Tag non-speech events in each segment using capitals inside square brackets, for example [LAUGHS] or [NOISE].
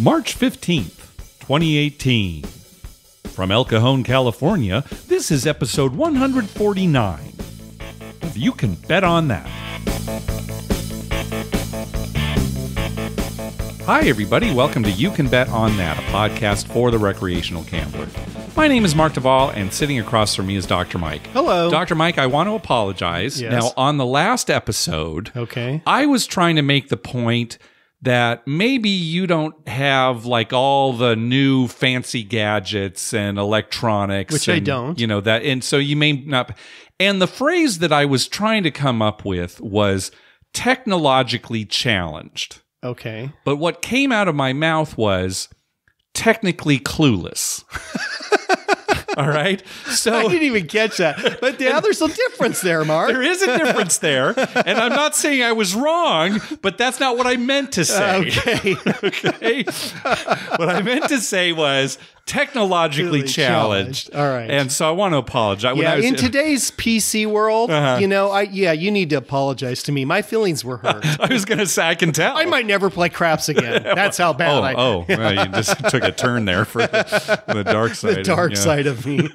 March 15th, 2018. From El Cajon, California, this is episode 149 of You Can Bet on That. Hi, everybody. Welcome to You Can Bet on That, a podcast for the recreational gambler. My name is Mark DeVol, and sitting across from me is Dr. Mike. Hello. Dr. Mike, I want to apologize. Yes. Now, on the last episode, Okay. I was trying to make the point that maybe you don't have like all the new fancy gadgets and electronics Which I don't. you know that and so you may not and the phrase that I was trying to come up with was technologically challenged Okay. but what came out of my mouth was technically clueless [LAUGHS] [LAUGHS] all right So I didn't even catch that. But yeah, there's a difference there, Mark. [LAUGHS] there is a difference there, and I'm not saying I was wrong, but that's not what I meant to say. [LAUGHS] Okay. Okay. what I meant to say was technologically challenged. challenged. All right. And so I want to apologize. When yeah, was- in today's PC world, Uh-huh. you know, I yeah, you need to apologize to me. My feelings were hurt. [LAUGHS] I was going to say I can tell. I might never play craps again. [LAUGHS] That's how bad Oh, I oh, well, you just [LAUGHS] took a turn there for the, the dark side. the dark yeah. side of me.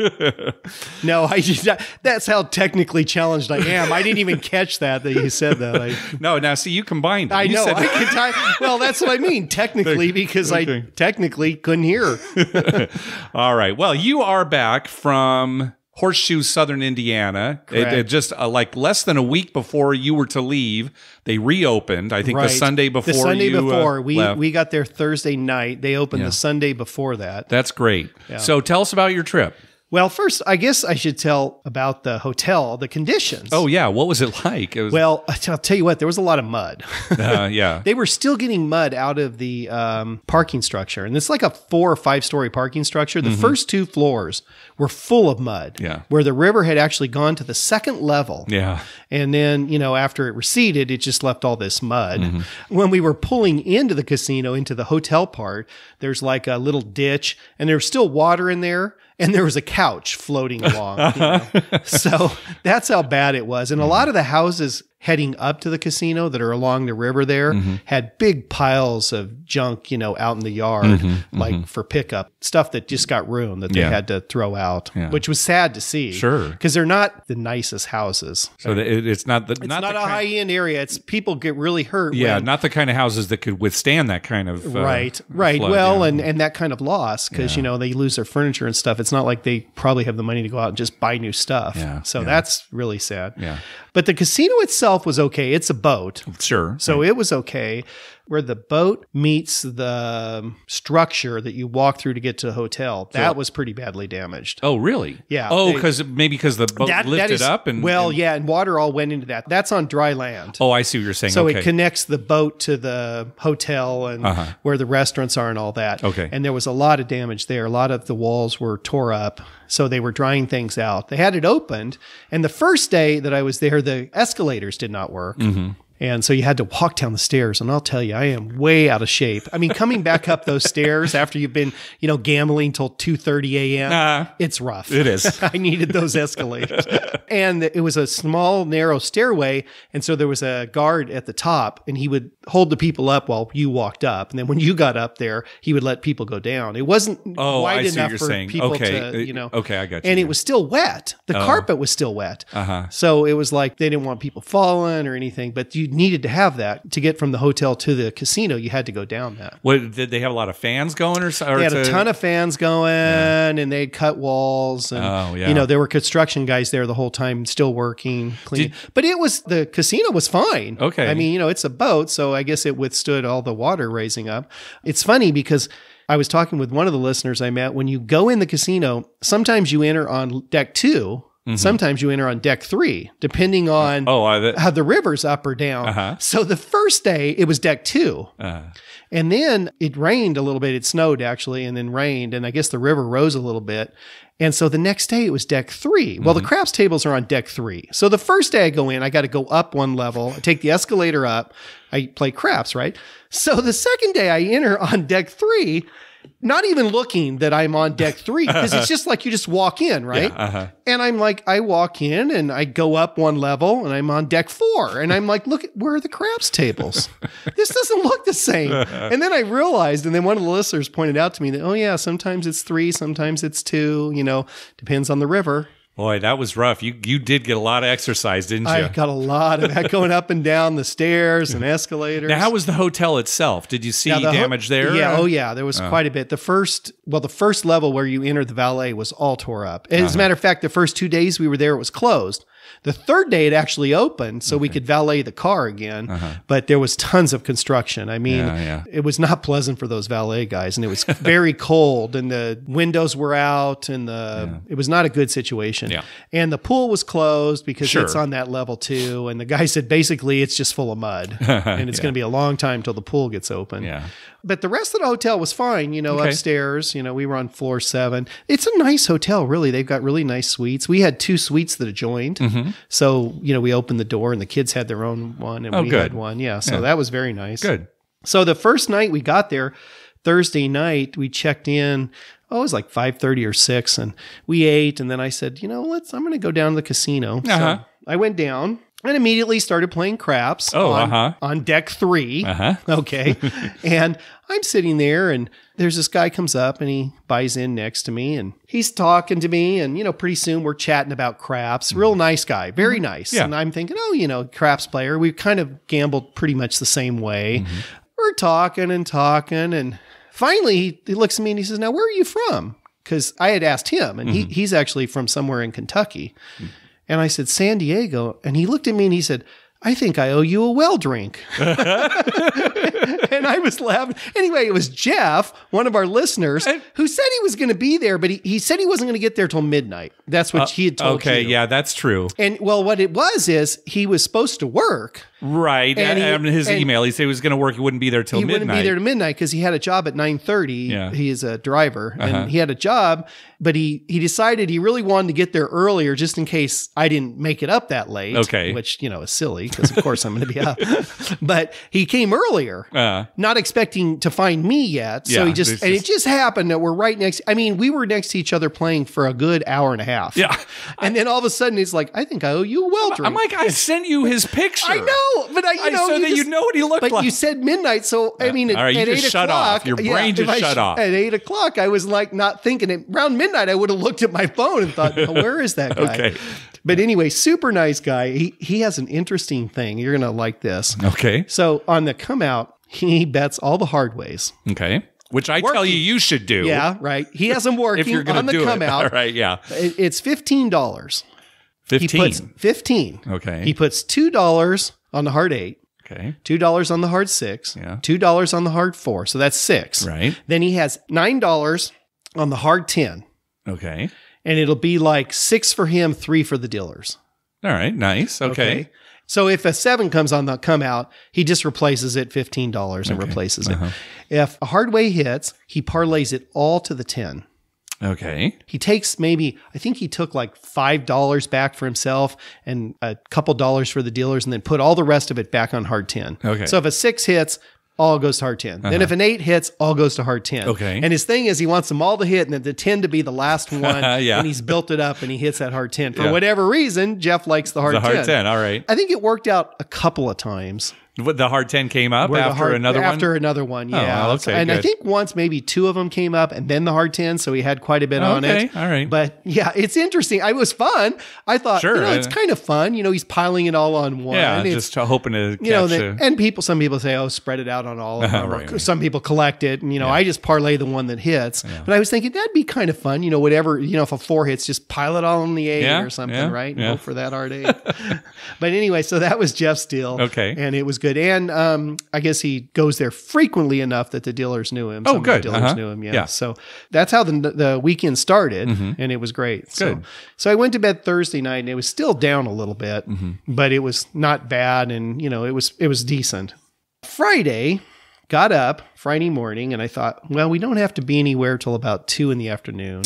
no, I just that's how technically challenged I am. I didn't even catch that that you said that. I No, now see, you combined. It. I You know. said- I can tie, well, that's what I mean. Technically, because Okay. I technically couldn't hear. [LAUGHS] All right. Well, you are back from Horseshoe, Southern Indiana. It, it just uh, like less than a week before you were to leave, they reopened. I think the Sunday before. The Sunday you, uh, before we left. we got there Thursday night. They opened Yeah. the Sunday before that. That's great. So tell us about your trip. Well, first, I guess I should tell about the hotel, the conditions. Oh yeah, what was it like? It was well, [LAUGHS] I'll tell you what. There was a lot of mud. [LAUGHS] uh, yeah. [LAUGHS] they were still getting mud out of the um, parking structure, and it's like a four or five story parking structure. The first two floors were full of mud. Mm-hmm. Yeah. where the river had actually gone to the second level. Yeah. And then, you know, after it receded, it just left all this mud. Mm-hmm. When we were pulling into the casino, into the hotel part, there's like a little ditch and there's still water in there. And there was a couch floating along. you know. [LAUGHS] so that's how bad it was. And a lot of the houses heading up to the casino that are along the river there Mm-hmm. had big piles of junk, you know, out in the yard, like for pickup, stuff that just got ruined that they Mm-hmm. Yeah. had to throw out, Yeah. which was sad to see. Sure. Because they're not the nicest houses. So it, it's not the It's not, not, the a high end area. It's people get really hurt. yeah, when- not the kind of houses that could withstand that kind of uh, right, right. flood, well, yeah. and and that kind of loss because you know they lose their furniture and stuff. It's not like they probably have the money to go out and just buy new stuff. Yeah, So that's really sad. Yeah. But the casino itself was okay. It's a boat. sure. So it was okay. Where the boat meets the structure that you walk through to get to the hotel, that was pretty badly damaged. oh really? Yeah, Oh, because maybe because the boat lifted up and well, and- yeah, and water all went into that. That's on dry land. Oh, I see what you're saying. So okay. it connects the boat to the hotel and Uh-huh. where the restaurants are and all that. Okay. And there was a lot of damage there. A lot of the walls were tore up. So they were drying things out. They had it opened. And the first day that I was there, the escalators did not work. Mm-hmm. And so you had to walk down the stairs. And I'll tell you, I am way out of shape. I mean, coming back up those stairs after you've been, you know, gambling till 2.30 a.m., Uh, it's rough. it is. [LAUGHS] I needed those escalators. and it was a small, narrow stairway. And so there was a guard at the top, and he would hold the people up while you walked up. And then when you got up there, he would let people go down. It wasn't Oh, wide I see what enough for saying. people Okay. to, you know. Okay, I got you. And it was still wet. The carpet was still wet. Uh-huh. So it was like they didn't want people falling or anything, but you needed to have that to get from the hotel to the casino. You had to go down that. What did they have a lot of fans going or, so- or They had a to- ton of fans going and they'd cut walls and Oh, yeah. you know there were construction guys there the whole time still working cleaning. Did- but it was the casino was fine Okay. i mean you know it's a boat so i guess it withstood all the water raising up it's funny because i was talking with one of the listeners i met when you go in the casino sometimes you enter on deck 2 sometimes you enter on deck three depending on Mm-hmm. Oh, uh, the, how the river's up or down Uh-huh. so the first day it was deck two uh, and then it rained a little bit. It snowed actually, and then rained. And I guess the river rose a little bit. And so the next day it was deck 3 Well, the craps tables are on deck three. So the first day I go in, I got to go up one level, I take the escalator up, I play craps, right? So the second day I enter on deck three, not even looking that I'm on deck three because it's [LAUGHS] just like you just walk in, right? Uh-huh. And I'm like, I walk in and I go up one level and I'm on deck four. And I'm like, look, where are the craps tables? this doesn't look the same. [LAUGHS] And then I realized, and then one of the listeners pointed out to me that, oh, yeah, sometimes it's three, sometimes it's two, you know, depends on the river. Boy, that was rough. You you did get a lot of exercise, didn't you? I got a lot of that going up and down the stairs and [LAUGHS] escalators. now, how was the hotel itself? Did you see the ho- damage there? Yeah. Oh, yeah. There was quite a bit. The first, well, the first level where you enter the valet was all tore up. As Uh-huh. a matter of fact, the first two days we were there, it was closed. The third day, it actually opened, so we could valet the car again. But there was tons of construction. I mean, Uh-huh. Yeah, yeah. it was not pleasant for those valet guys, and it was [LAUGHS] very cold, and the windows were out, and the it was not a good situation. Yeah. And the pool was closed because Sure. it's on that level too. And the guy said basically it's just full of mud, [LAUGHS] and it's going to be a long time till the pool gets open. Yeah. But the rest of the hotel was fine, you know, Okay. upstairs. You know, we were on floor seven. It's a nice hotel, really. They've got really nice suites. We had two suites that adjoined. Mm-hmm. So, you know, we opened the door and the kids had their own one and Oh, we good. had one. Yeah. So that was very nice. Good. So the first night we got there, Thursday night, we checked in. Oh, it was like five thirty or six, and we ate. And then I said, you know, let's. I'm going to go down to the casino. Uh-huh. So I went down and immediately started playing craps. Oh, on, uh-huh. on deck three. Uh huh. Okay. [LAUGHS] and I'm sitting there and there's this guy comes up and he buys in next to me and he's talking to me and you know pretty soon we're chatting about craps. Real nice guy, very nice. Mm-hmm. Yeah. And I'm thinking, "Oh, you know, craps player. We've kind of gambled pretty much the same way." Mm-hmm. We're talking and talking and finally he, he looks at me and he says, "Now, where are you from?" Cuz I had asked him and Mm-hmm. he he's actually from somewhere in Kentucky. And I said, San Diego. And he looked at me and he said, I think I owe you a well drink. [LAUGHS] [LAUGHS] and I was laughing. Anyway, it was Jeff, one of our listeners, who said he was going to be there, but he, he said he wasn't going to get there till midnight. That's what he had told Uh, Okay. you. Yeah, that's true. And well, what it was is he was supposed to work. Right. And he- his and- email, he said he was going to work. He wouldn't be there till he midnight. wouldn't be there to midnight because he had a job at 9.30 Yeah. he is a driver Uh-huh. and he had a job but he he decided he really wanted to get there earlier just in case i didn't make it up that late Okay. which you know is silly because of course i'm going to be up [LAUGHS] but he came earlier Uh, not expecting to find me yet so Yeah, he just and just- it just happened that we're right next i mean we were next to each other playing for a good hour and a half yeah. and then all of a sudden he's like i think i owe you a well drink I'm like, I sent you his picture. I know, but I, you I, know, so that you know what he looked but like. you said midnight, so I mean, at, right, you at just eight shut o'clock, off. Your brain just if I shut off. At eight o'clock, I was like not thinking it. Around midnight, I would have looked at my phone and thought, "Oh, "Where is that guy?" [LAUGHS] Okay. But anyway, super nice guy. He he has an interesting thing. You're gonna like this. okay. So on the come out, he bets all the hard ways. Okay. Which I tell you, you should do. Yeah, right. He has them working [LAUGHS] If you're on the do come it. out. [LAUGHS] All right. Yeah. It- It's fifteen dollars. He 15. puts fifteen. okay. He puts two dollars on the hard eight. okay. two dollars on the hard six, Yeah. two dollars on the hard four, so that's six. Right. Then he has nine dollars on the hard ten, Okay. And it'll be like six for him, three for the dealers. All right. Nice. Okay. So if a seven comes on the come out, he just replaces it fifteen dollars and replaces Uh-huh. it. If a hard way hits, he parlays it all to the ten. Okay. He takes maybe I think he took like five dollars back for himself and a couple dollars for the dealers, and then put all the rest of it back on hard ten. Okay. So if a six hits, all goes to hard 10. Then uh-huh. if an eight hits, all goes to hard 10. Okay. And his thing is he wants them all to hit and then the 10 to be the last [LAUGHS] one. Yeah. And he's built it up and he hits that hard 10. For Yeah. whatever reason, Jeff likes the hard The 10. hard 10. All right. I think it worked out a couple of times. What, the hard 10 came up after hard- another after one? After another one, oh, yeah. well, okay, and I think once maybe two of them came up, and then the hard ten, so he had quite a bit on Okay, it. all right. But yeah, it's interesting. I was fun. I thought, Sure, you know, it's kind of fun. You know, he's piling it all on one. Yeah, It's- just hoping to catch you know, the, and people, some people say, oh, spread it out on all of [LAUGHS] them. Right, right. Some people collect it, and you know, I just parlay the one that hits. But I was thinking that'd be kind of fun. You know, whatever, you know, if a four hits, just pile it all on the eight Yeah, or something, yeah, right? And hope for that hard eight. [LAUGHS] but anyway, so that was Jeff deal. Okay. and it was good. And um, I guess he goes there frequently enough that the dealers knew him. Some of the good. dealers Uh-huh. knew him. Yeah. Yeah. So that's how the the weekend started, and it was great. So, Good. so I went to bed Thursday night, and it was still down a little bit, Mm-hmm. but it was not bad, and you know, it was it was decent. Friday, got up Friday morning, and I thought, well, we don't have to be anywhere till about two in the afternoon.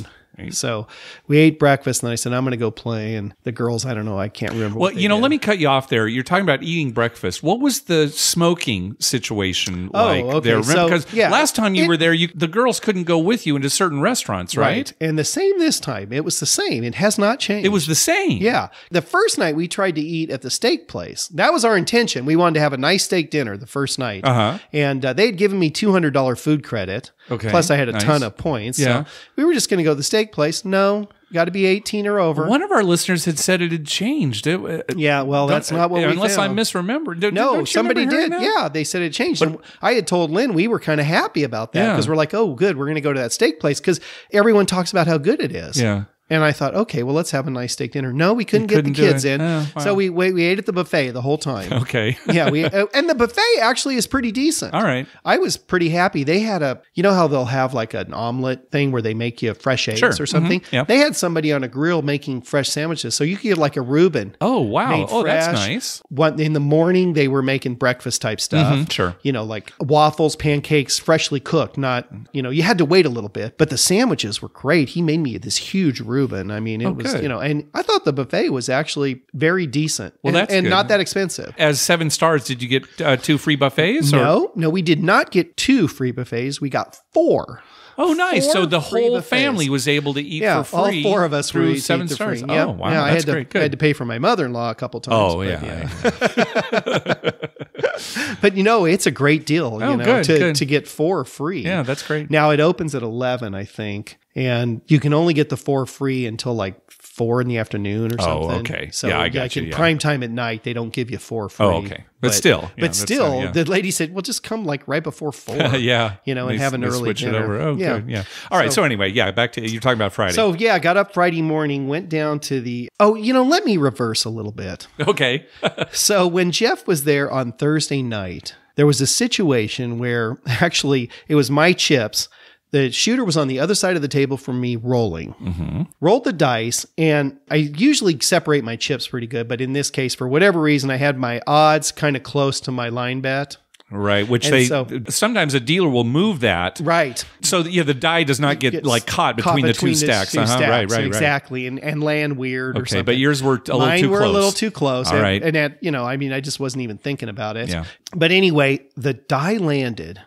So we ate breakfast, and I said, I'm going to go play. And the girls, I don't know, I can't remember. Well, you know, let me cut you off there. You're talking about eating breakfast. What was the smoking situation Oh, like okay. there? So, Because yeah, last time you it- were there, you the girls couldn't go with you into certain restaurants, right? And the same this time. It was the same. It has not changed. It was the same. Yeah. The first night we tried to eat at the steak place. That was our intention. We wanted to have a nice steak dinner the first night. Uh-huh. And uh, they had given me $200 food credit. Okay, Plus, I had a nice. ton of points. Yeah. So we were just going to go to the steak place. No, got to be 18 or over. One of our listeners had said it had changed. It, uh, Yeah, well, that's not what we unless I found. misremembered. Don't- No, somebody did. that? Yeah, they said it changed. and I had told Lynn we were kind of happy about that Yeah. because we're like, oh, good, we're going to go to that steak place because everyone talks about how good it is. Yeah. And I thought, okay, well, let's have a nice steak dinner. No, we couldn't get couldn't the kids it. in, Oh, wow. so we, we we ate at the buffet the whole time. [LAUGHS] Okay. [LAUGHS] yeah, we uh, and the buffet actually is pretty decent. All right. I was pretty happy. They had a, you know how they'll have like an omelet thing where they make you fresh eggs Sure. or something. Mhm. Yeah. They had somebody on a grill making fresh sandwiches, so you could get like a Reuben. Oh wow. Oh, that's nice. One in the morning they were making breakfast type stuff. Mhm, sure. You know, like waffles, pancakes, freshly cooked. Not you know, you had to wait a little bit, but the sandwiches were great. He made me this huge Reuben. I mean, it was Oh, good. you know, and I thought the buffet was actually very decent. Well, and, that's and good. not that expensive. As seven stars, did you get uh, two free buffets? Or? No, no, we did not get two free buffets. We got four. Oh, nice. Four So the whole buffets. family was able to eat Yeah, for free. all four of us were through each seven stars. free. Oh, Yeah, wow. I had to. I had to pay for my mother-in-law a couple times. Oh, but yeah, yeah. [LAUGHS] but you know, it's a great deal. Oh, you know, good, to good. to get four free. Yeah, that's great. Now it opens at eleven, I think, and you can only get the four free until like four in the afternoon or something. Oh, something. okay. So Yeah, I like got you, in yeah. prime time at night, they don't give you four free. Oh, okay. But still, yeah, but uh, still, yeah. the lady said, "Well, just come like right before [LAUGHS] four. yeah. you know, and They- have an early switch dinner. it over. Oh, Yeah. good. Yeah. All right. So, So- anyway, yeah, back to you're talking about Friday. So yeah, I got up Friday morning, went down to the. Oh, you know, let me reverse a little bit. [LAUGHS] okay. [LAUGHS] So when Jeff was there on Thursday night, there was a situation where actually it was my chips. The shooter was on the other side of the table from me rolling. Rolled the dice, and I usually separate my chips pretty good, but in this case, for whatever reason, I had my odds kind of close to my line bet. Right. Which And they so- sometimes a dealer will move that Right. so that, yeah the die does not get like caught between, the two stacks. two uh-huh. stacks, Right. Right. Right. Exactly, and, and land weird or Okay, something. but yours were a little Mine too were close. a little too close. All and, right. and at, you know, I mean, I just wasn't even thinking about it. Yeah. But anyway, the die landed,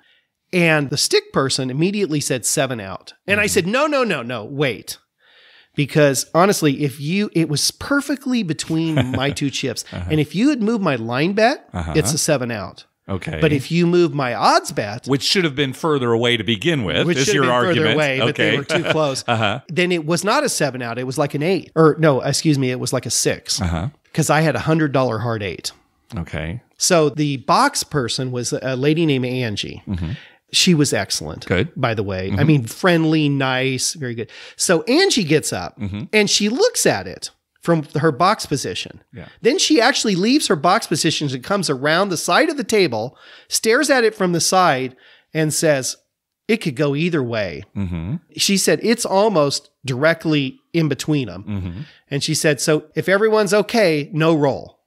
and the stick person immediately said seven out, and Mm-hmm. I said, no, no, no, no, wait. Because honestly, if you, it was perfectly between [LAUGHS] my two chips. And if you had moved my line bet, Uh-huh. it's a seven out. Okay. But if you move my odds bet, which should have been further away to begin with, which is your been argument. further away, but they were too [LAUGHS] close. uh-huh. then it was not a seven out. It was like an eight. Or no, excuse me, it was like a six. Uh-huh. Because I had a hundred dollar hard eight. Okay. So the box person was a lady named Angie. She was excellent. Mm-hmm. Good. Mm-hmm. By the way. I mean, friendly, nice, very good. So Angie gets up Mm-hmm. and she looks at it from her box position. Yeah. Then she actually leaves her box position and comes around the side of the table, stares at it from the side, and says, It could go either way. Mm-hmm. She said, It's almost directly in between them. Mm-hmm. And she said, So if everyone's okay, no roll.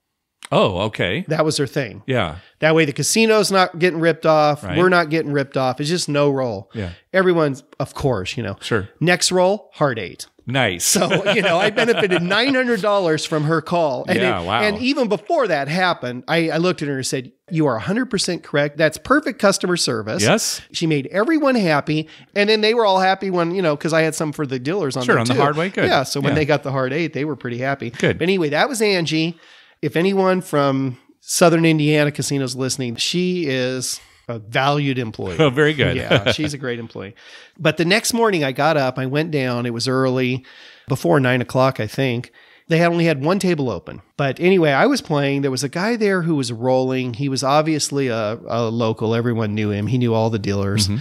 Oh, okay. That was her thing. Yeah. That way, the casino's not getting ripped off. Right. We're not getting ripped off. It's just no roll. Yeah. Everyone's, of course, you know. Sure. Next roll, hard eight. Nice. So, you know, I benefited [LAUGHS] $900 from her call. And Yeah, it- wow. And even before that happened, I, I looked at her and said, You are 100% correct. That's perfect customer service. yes. She made everyone happy. And then they were all happy when, you know, because I had some for the dealers on Sure, on the hard way. Good. Yeah. So when Yeah. they got the hard eight, they were pretty happy. Good. But anyway, that was Angie. If anyone from Southern Indiana casinos listening, she is a valued employee. Oh, very good. yeah, she's a great employee. But the next morning I got up, I went down, it was early, before nine o'clock, I think. They had only had one table open. But anyway, I was playing. There was a guy there who was rolling. He was obviously a, a local. Everyone knew him. He knew all the dealers. Mm-hmm.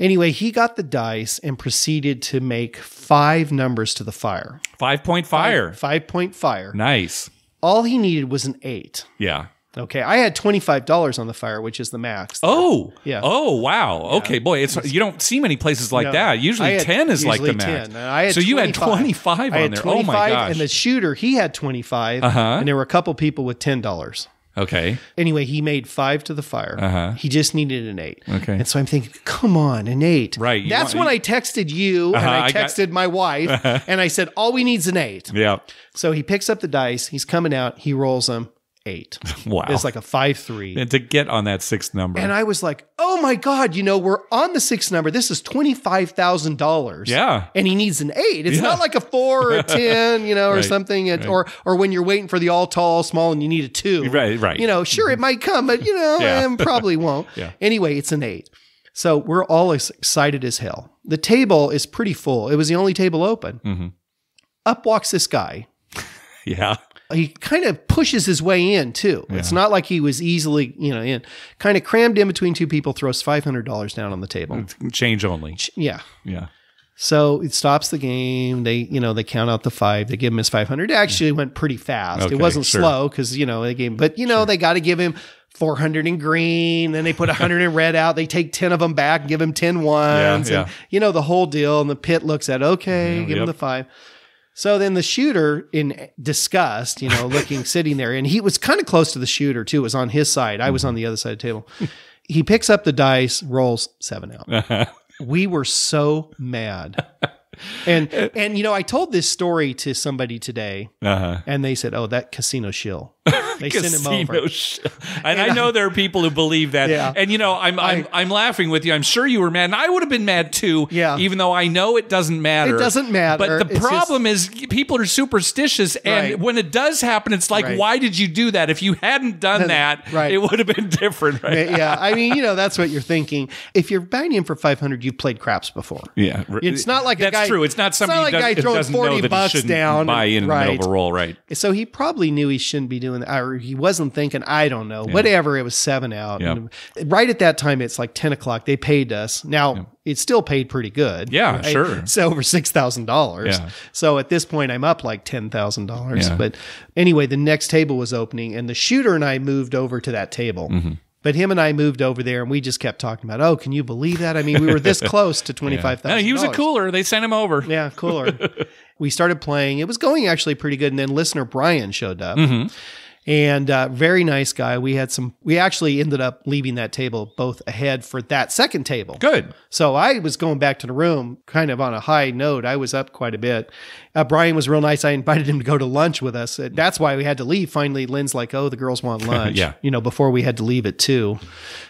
Anyway, he got the dice and proceeded to make five numbers to the fire. Five point fire. Five point fire. Nice. All he needed was an eight. Yeah. Okay. I had $25 on the fire, which is the max. Oh. Yeah. Oh wow. Okay, boy. It's you don't see many places like No. that. Usually had- ten is like the max. 10. I had so you had 25. twenty five on there. 25, oh my gosh. and the shooter he had twenty five, Uh-huh. and there were a couple people with ten dollars. Okay. Anyway, he made five to the fire. Uh-huh. He just needed an eight. Okay. And so I'm thinking, come on, an eight. Right, you That's want- when I texted you Uh-huh, and I I got- texted my wife [LAUGHS] and I said, all we need is an eight. Yeah. So he picks up the dice. He's coming out. He rolls them eight. [LAUGHS] Wow. It's like a five three. and to get on that sixth number. And I was like, oh my God, you know, we're on the sixth number. This is $25,000. yeah. And he needs an eight. It's Yeah. not like a four or a [LAUGHS] 10, you know, or something. It, right. Or, or when you're waiting for the all tall, small, and you need a two. Right, right. You know, sure, it might come, but, you know, [LAUGHS] Yeah. probably won't. Yeah. Anyway, it's an eight. So we're all as excited as hell. The table is pretty full. It was the only table open. Mhm. Up walks this guy. Yeah. He kind of pushes his way in too. It's not like he was easily, you know, in. Kind of crammed in between two people, throws five hundred dollars down on the table. Change only. Yeah. Yeah. So it stops the game. They, you know, they count out the five. They give him his 500. It actually went pretty fast. Okay, it wasn't sure. slow because, you know, they gave him, but, you know, they got to give him 400 in green. Then they put 100 in red out. They take 10 of them back, and give him 10 ones. Yeah, and, yeah. you know, the whole deal. And the pit looks at, okay, Yeah, give him the five. So then the shooter, in disgust, you know, [LAUGHS] looking, sitting there, and he was kind of close to the shooter too. It was on his side. I was Mm-hmm. on the other side of the table. he picks up the dice, rolls seven out [LAUGHS] we were so mad. And [LAUGHS] and you know, I told this story to somebody today, Uh-huh. and they said, "Oh, that casino shill." [LAUGHS] They sent him over. sh- and I know there are people who believe that. Yeah. And you know, I'm I'm I'm laughing with you. I'm sure you were mad, and I would have been mad too. Yeah. Even though I know it doesn't matter. It doesn't matter. But the It's problem is people are superstitious, and Right. when it does happen, it's like, Right. why did you do that? If you hadn't done that, Right. it would have been [LAUGHS] different, right? yeah, I mean, you know, that's what you're thinking. If you're buying him for 500, you've played craps before. Yeah, It's not like a that's guy- true. It's not it's not like a guy does, throwing 40 bucks down, buy in in the middle of right. a roll, right? So he probably knew he shouldn't be doing or he wasn't thinking. I don't know. Whatever. It was seven out. Yeah. And right at that time, it's like ten o'clock. They paid us. Now it still paid pretty good. Yeah, right? sure. So over six thousand dollars. Yeah. So at this point, I'm up like ten thousand dollars. Yeah. But anyway, the next table was opening, and the shooter and I moved over to that table. Mm-hmm. But him and I moved over there, and we just kept talking about, oh, can you believe that? I mean, we were this [LAUGHS] close to twenty five No, he was a cooler. They sent him over. Yeah, cooler. [LAUGHS] we started playing. It was going actually pretty good, and then listener Brian showed up, Mm-hmm. And uh, very nice guy. We had some. We actually ended up leaving that table both ahead for that second table. Good. So I was going back to the room, kind of on a high note. I was up quite a bit. Uh, Brian was real nice. I invited him to go to lunch with us. Uh, That's why we had to leave. Finally, Lynn's like, "Oh, the girls want [LAUGHS] lunch." Yeah. you know, before we had to leave at two.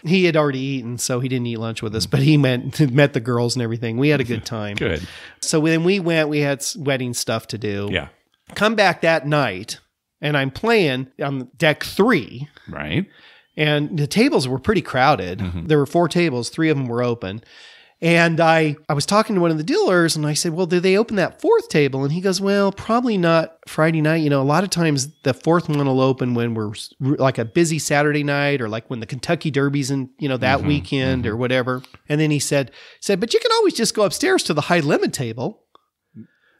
He had already eaten, so he didn't eat lunch with us. But he met [LAUGHS] met the girls and everything. We had a good time. Good. So when we went, we had wedding stuff to do. Yeah. Come back that night, and I'm playing on deck three, Right. and the tables were pretty crowded. Mm-hmm. There were four tables, three of them were open. And I, I was talking to one of the dealers and I said, Well, did they open that fourth table? And he goes, Well, probably not Friday night. You know, a lot of times the fourth one will open when we're like a busy Saturday night or like when the Kentucky Derby's in, you know, that weekend or whatever. And then he said, said, But you can always just go upstairs to the high limit table.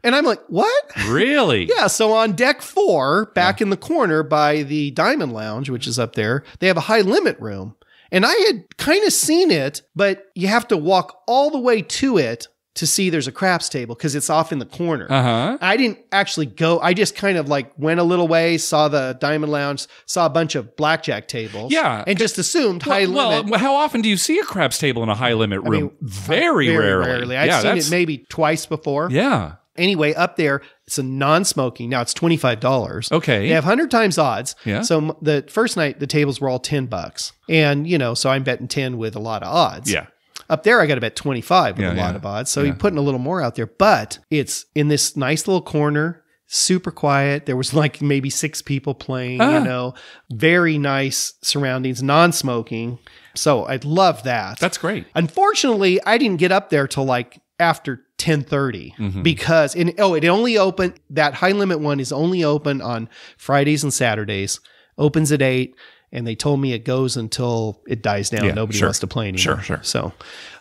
And I'm like, What? Really? [LAUGHS] Yeah, so on deck four, back in the corner by the Diamond Lounge, which is up there, they have a high limit room. And I had kind of seen it, but you have to walk all the way to it to see there's a craps table because it's off in the corner. Uh huh. I didn't actually go. I just kind of like went a little way, saw the Diamond Lounge, saw a bunch of blackjack tables. Yeah. And just assumed high Well, limit. well, how often do you see a craps table in a high limit room? mean, very, rarely. I've yeah, seen it maybe twice before. Yeah. Anyway, up there, it's a non-smoking. Now it's twenty five dollars. Okay. They have hundred times odds. Yeah. So the first night the tables were all ten bucks, and you know, so I'm betting ten with a lot of odds. Yeah. Up there, I got to bet twenty five with Yeah, a lot yeah. of odds. So you're putting a little more out there, but it's in this nice little corner. Super quiet. There was like maybe six people playing, Ah. you know, very nice surroundings, non smoking. So I'd love that. That's great. Unfortunately, I didn't get up there till like after 10:30 Mm-hmm. because in oh it only opened that high limit one is only open on Fridays and Saturdays. Opens at 8 and they told me it goes until it dies down. Yeah, Nobody sure. wants to play anymore. Sure, sure. So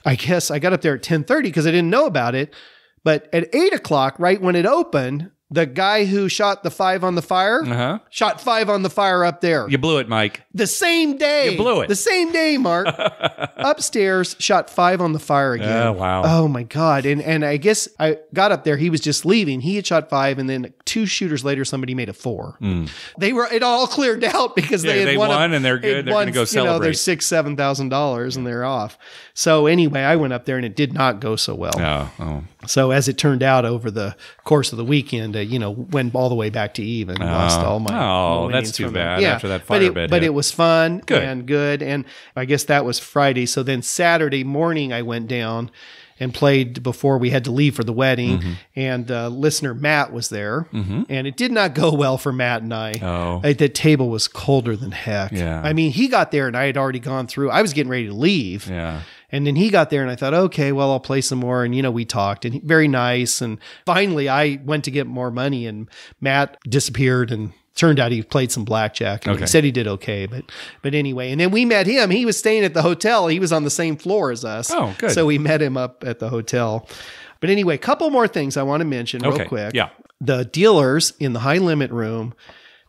I guess I got up there at 10:30 because I didn't know about it. But at eight o'clock, right when it opened, The guy who shot the five on the fire Uh huh. shot five on the fire up there. You blew it, Mike. The same day. You blew it. The same day, Mark. [LAUGHS] Upstairs, shot five on the fire again. Oh, wow. Oh my God. And and I guess I got up there. He was just leaving. He had shot five, and then two shooters later, somebody made a four. They were it all cleared out because. Yeah, they had they won, a- and they're good. They're gonna go You know, celebrate. their six, seven thousand dollars, and they're off. So anyway, I went up there, and it did not go so well. Oh, oh. So as it turned out over the course of the weekend, uh, you know, went all the way back to even. lost all my. Oh, that's too bad it. after that but it, bed But hit. it was fun Good. and good, and I guess that was Friday. So then Saturday morning, I went down and played before we had to leave for the wedding, Mm-hmm. and uh, listener Matt was there, and it did not go [LAUGHS] well for Matt and I. Oh. Uh, the table was colder than heck. Yeah. I mean, he got there, and I had already gone through. I was getting ready to leave. Yeah. And then he got there and I thought, okay, well, I'll play some more. And, you know, we talked and he, very nice. And finally, I went to get more money and Matt disappeared and turned out he played some blackjack and Okay. he said he did okay. But, but anyway, and then we met him. He was staying at the hotel. He was on the same floor as us. Oh, good. So we met him up at the hotel. But anyway, a couple more things I want to mention real quick. Yeah. The dealers in the high limit room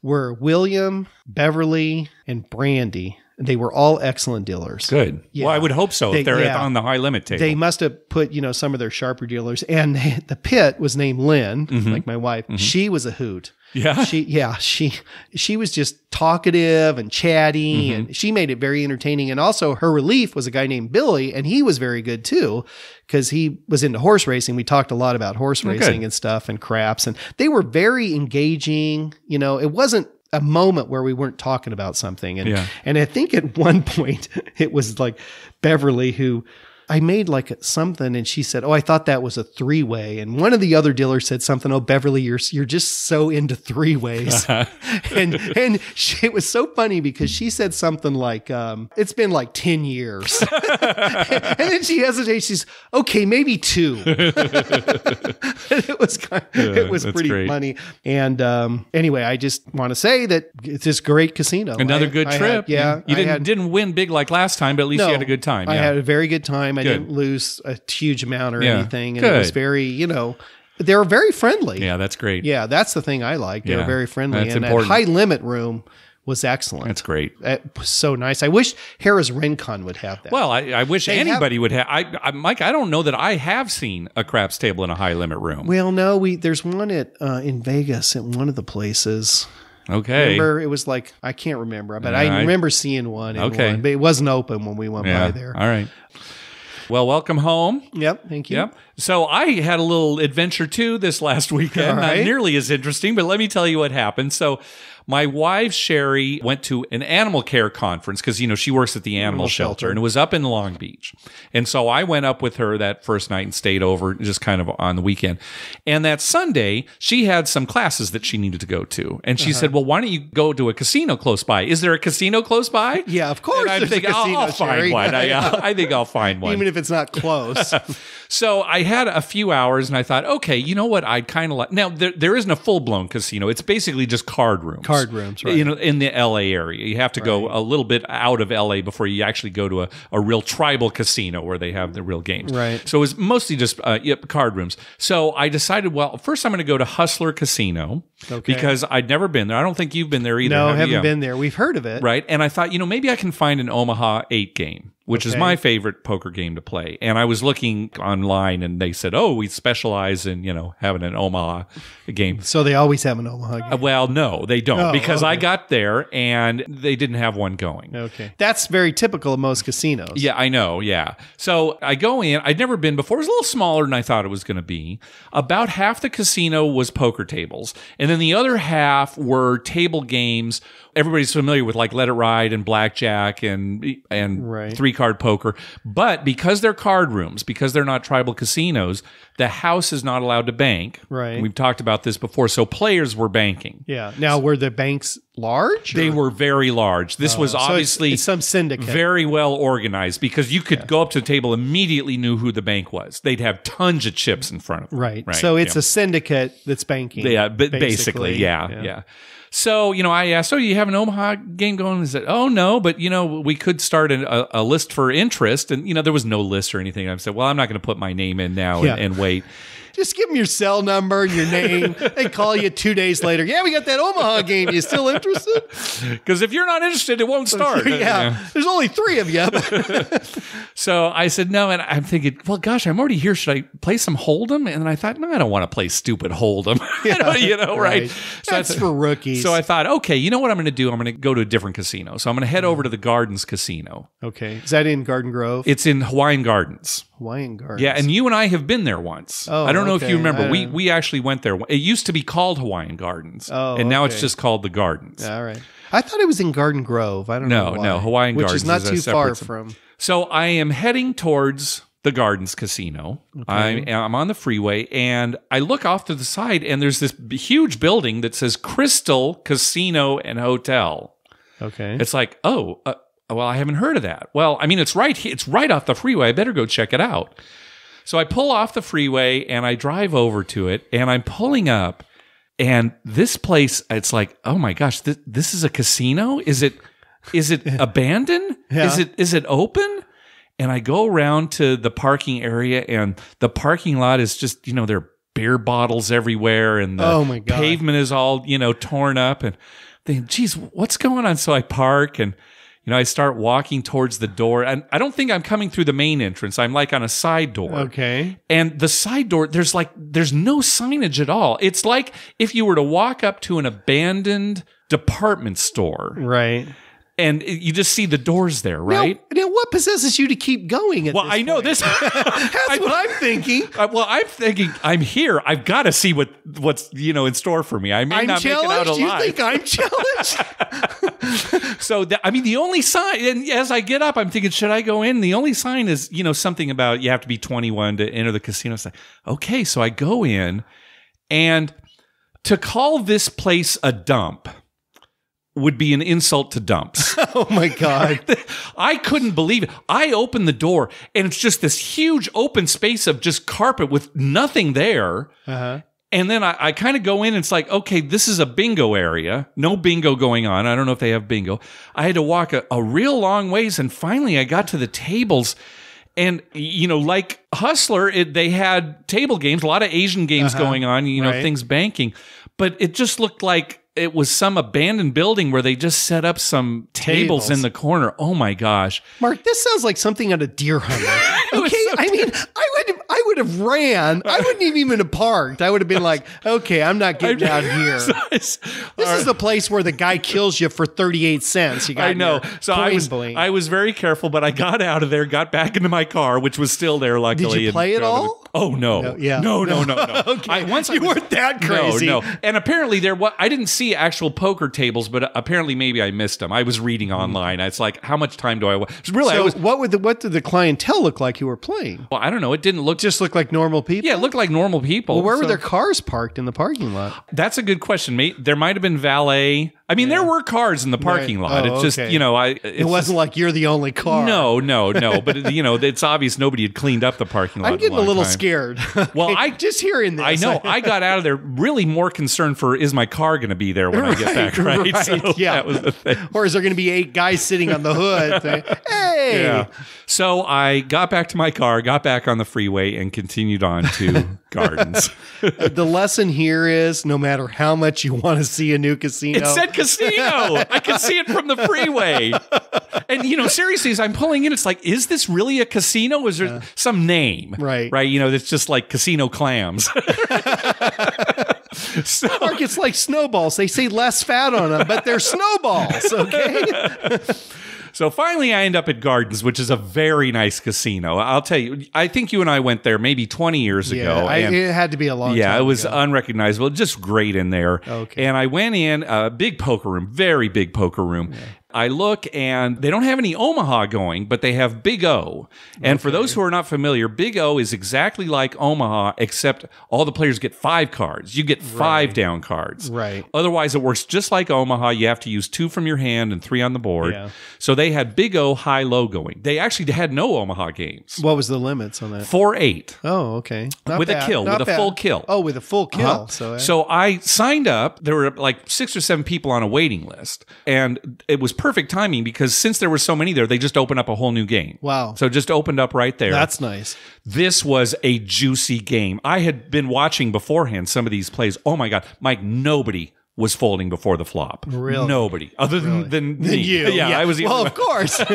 were William, Beverly, and Brandy. They were all excellent dealers. Good. Yeah. Well, I would hope so They- if they're yeah. on the high limit table. They must have put, you know, some of their sharper dealers. And the pit was named Lynn, like my wife. She was a hoot. Mm-hmm. yeah. She, yeah, she, she was just talkative and chatty, Mm-hmm. and she made it very entertaining. And also, her relief was a guy named Billy, and he was very good too, because he was into horse racing. We talked a lot about horse Oh, good. racing and stuff and craps, and they were very engaging. You know, it wasn't a moment where we weren't talking about something. And Yeah. and I think at one [LAUGHS] point it was like Beverly who I made like something and she said, "Oh, I thought that was a three-way." And one of the other dealers said something, "Oh, Beverly, you're you're just so into three-ways." [LAUGHS] [LAUGHS] and and she, it was so funny because she said something like, um, "It's been like 10 years." [LAUGHS] and then she hesitates. She's, "Okay, maybe two. it was kind of it was pretty great. funny. And um, anyway, I just want to say that it's this great casino. Another I- good I had- trip. yeah, You I didn't had- didn't win big like last time, but at least you had a good time. I yeah. had a very good time. I Good. didn't lose a huge amount or Yeah. anything, and it was very, you know, they were very friendly. yeah, that's great. Yeah, that's the thing I liked. They Yeah, were very friendly, that's and important. that high limit room was excellent. That's great. It was so nice. I wish Harrah's Rincon would have that. Well, I, I wish have- anybody would have. I, I, Mike, I don't know that I have seen a craps table in a high limit room. well, no, we there's one at uh, in Vegas at one of the places. okay. Remember, it was like I can't remember, but I remember seeing one. In Okay. one, but it wasn't open when we went yeah. by there. All right. Well, welcome home. Yep. Thank you. Yep. So I had a little adventure too this last [LAUGHS] weekend. All Not nearly as interesting, but let me tell you what happened. So my wife Sherry went to an animal care conference because you know she works at the animal, shelter, shelter. and it was up in Long Beach. And so I went up with her that first night and stayed over just kind of on the weekend. And that Sunday she had some classes that she needed to go to, and she Uh-huh. said, "Well, why don't you go to a casino close by? Is there a casino close by?" Yeah, of course there's a I'll, I'll find one. I, [LAUGHS] I think I'll find one. Even if it's not close. [LAUGHS] So I had a few hours and I thought, okay, you know what? I'd kind of like now there, there isn't a full blown casino. It's basically just card rooms. Card rooms, right. You know, in the LA area. You have to go a little bit out of LA before you actually go to a, a real tribal casino where they have the real games. Right. So it was mostly just uh, yep, card rooms. So I decided, well, first I'm going to go to Hustler Casino Okay. because I'd never been there. I don't think you've been there either. no, have haven't Yeah. been there. We've heard of it. Right. And I thought, you know, maybe I can find an Omaha 8 game, which is my favorite poker game to play. And I was looking online and they said, oh, we specialize in, you know, having an Omaha game. So they always have an Omaha Uh, game. Well, no, they don't Oh, because I got there and they didn't have one going. Okay. That's very typical of most casinos. Yeah, I know. Yeah. So I go in. I'd never been before. It was a little smaller than I thought it was going to be. About half the casino was poker tables, and then the other half were table games. Everybody's familiar with like Let It Ride and Blackjack and and Right. three card poker. But because they're card rooms, because they're not tribal casinos, the house is not allowed to bank. Right. We've talked about this before. So players were banking. Yeah. Now, were the banks large? They or- were very large. This was oh, So it's- obviously it's some syndicate. very well organized because you could go up to the table immediately knew who the bank was. They'd have tons of chips in front of them. right. So it's yeah. a syndicate that's banking. yeah, but basically, yeah, yeah, So you know, I asked, "Oh, you have an Omaha game going?" He said, "Oh no, but you know, we could start a, a, a list for interest." And you know, there was no list or anything. I said, "Well, I'm not going to put my name in now Yeah. and, and wait." Just give them your cell number and your name. [LAUGHS] they call you two days later. Yeah, we got that Omaha game. You still interested? [LAUGHS] Because if you're not interested, it won't [LAUGHS] start. yeah. There's only three of you. So I said no, and I'm thinking, well, gosh, I'm already here. Should I play some Hold'em? And then I thought, no, I don't want to play stupid Hold'em. you know, you know, right? So That's th- for rookies. So I thought, okay, you know what I'm going to do? I'm going to go to a different casino. So I'm going to head mm. over to the Gardens Casino. okay. Is that in Garden Grove? It's in Hawaiian Gardens. Hawaiian Gardens. Yeah, and you and I have been there once. Oh, I don't know if you remember. We we actually went there. It used to be called Hawaiian Gardens, Oh, and now it's just called the Gardens. All right. I thought it was in Garden Grove. I don't No, know. Why. no, Hawaiian Which Gardens is not is too far from. So I am heading towards the Gardens Casino. I'm, I'm on the freeway and I look off to the side and there's this huge building that says Crystal Casino and Hotel. Okay. It's like, oh, uh, well, I haven't heard of that. Well, I mean, it's right. It's right off the freeway. I better go check it out. So I pull off the freeway and I drive over to it and I'm pulling up and this place, it's like, oh my gosh, this, this is a casino. Is it, is it [LAUGHS] abandoned? Yeah. Is it, is it open? And I go around to the parking area and the parking lot is just, you know, there are beer bottles everywhere and the Oh my God. pavement is all, you know, torn up and thinking, geez, what's going on? So I park and, you know, I start walking towards the door and I don't think I'm coming through the main entrance. I'm like on a side door. okay. And the side door, there's like, there's no signage at all. It's like if you were to walk up to an abandoned department store Right. And you just see the doors there, right? Now, now, what possesses you to keep going? At well, I know point? this. [LAUGHS] [LAUGHS] That's what I'm thinking. [LAUGHS] Uh, well, I'm thinking I'm here. I've got to see what what's you know in store for me. I may I'm not make it out challenged. You think I'm challenged? so that, I mean, the only sign, and as I get up, I'm thinking, should I go in? The only sign is you know something about you have to be 21 to enter the casino. It's like, okay, so I go in, and to call this place a dump would be an insult to dumps. [LAUGHS] oh my god! [LAUGHS] I couldn't believe it. I open the door and it's just this huge open space of just carpet with nothing there. Uh-huh. And then I, I kind of go in and it's like, okay, this is a bingo area. No bingo going on. I don't know if they have bingo. I had to walk a, a real long ways and finally I got to the tables. And, you know, like Hustler, it, they had table games, a lot of Asian games going on, you know, Right. things banking. But it just looked like it was some abandoned building where they just set up some tables, Tables. in the corner. Oh my gosh. Mark, this sounds like something on a deer hunter. [LAUGHS] Okay, so I mean, have, I ran. I wouldn't have even have parked. I would have been like, okay, I'm not getting out here. [LAUGHS] This is the place where the guy kills you for 38 cents. You got I know. So I was bling. I was very careful, but I got out of there, got back into my car, which was still there. Luckily, Did you and play it all? Oh no, No, yeah. no, no, no, no. [LAUGHS] Okay. I, once I You was- weren't that crazy. No, no. And apparently there was. I didn't see actual poker tables, but apparently maybe I missed them. I was reading mm-hmm. online. It's like, how much time do I? Really, I so was. what would the what did the clientele look like who were playing? Well, I don't know. It didn't look. Just look like normal people. yeah, look like normal people. Well, where were their cars parked in the parking lot? That's a good question, mate. There might have been valet. I mean, there were cars in the parking Right. lot. Oh, it's just okay. you know, I. It wasn't like you're the only car. No, no, no. [LAUGHS] But you know, it's obvious nobody had cleaned up the parking lot. I'm in getting a long little time. scared. [LAUGHS] Well, I- just hearing this. I know. [LAUGHS] I got out of there really more concerned for is my car going to be there when I get back, right? right, So yeah. that was the thing. or is there going to be eight guys sitting on the hood? saying, hey, Yeah. So I got back to my car, got back on the freeway, and continued on to Gardens. the lesson here is no matter how much you want to see a new casino, It said casino. I could see it from the freeway. And you know, seriously, as I'm pulling in, it's like, is this really a casino? Is there some name? Right. Right. You know, it's just like casino clams. [LAUGHS] so Mark, it's like snowballs. They say less fat on them, but they're snowballs. Okay. [LAUGHS] So finally, I end up at Gardens, which is a very nice casino. I'll tell you, I think you and I went there maybe 20 years Yeah, ago. I, it had to be a long yeah, it was ago. unrecognizable, just great in there. Okay. And I went in, a big poker room, very big poker room. I look and they don't have any Omaha going, but they have Big O. And for those who are not familiar, Big O is exactly like Omaha, except all the players get five cards. You get five down cards. Right. Otherwise, it works just like Omaha. You have to use two from your hand and three on the board. Yeah. So they had Big O, high, low going. They actually had no Omaha games. What was the limits on that? Four eight. Oh, okay. Not With a kill, Not with a full kill. Oh, with a full kill. Uh-huh. So, uh, So I signed up. There were like six or seven people on a waiting list, and it was perfect timing because since there were so many there, they just opened up a whole new game. Wow. So it just opened up right there. That's nice. this was a juicy game. I had been watching beforehand some of these plays. Oh my god, Mike, nobody was folding before the flop. Really? Nobody other than, than, me. You. Yeah, I was Well, [LAUGHS] of course. [LAUGHS]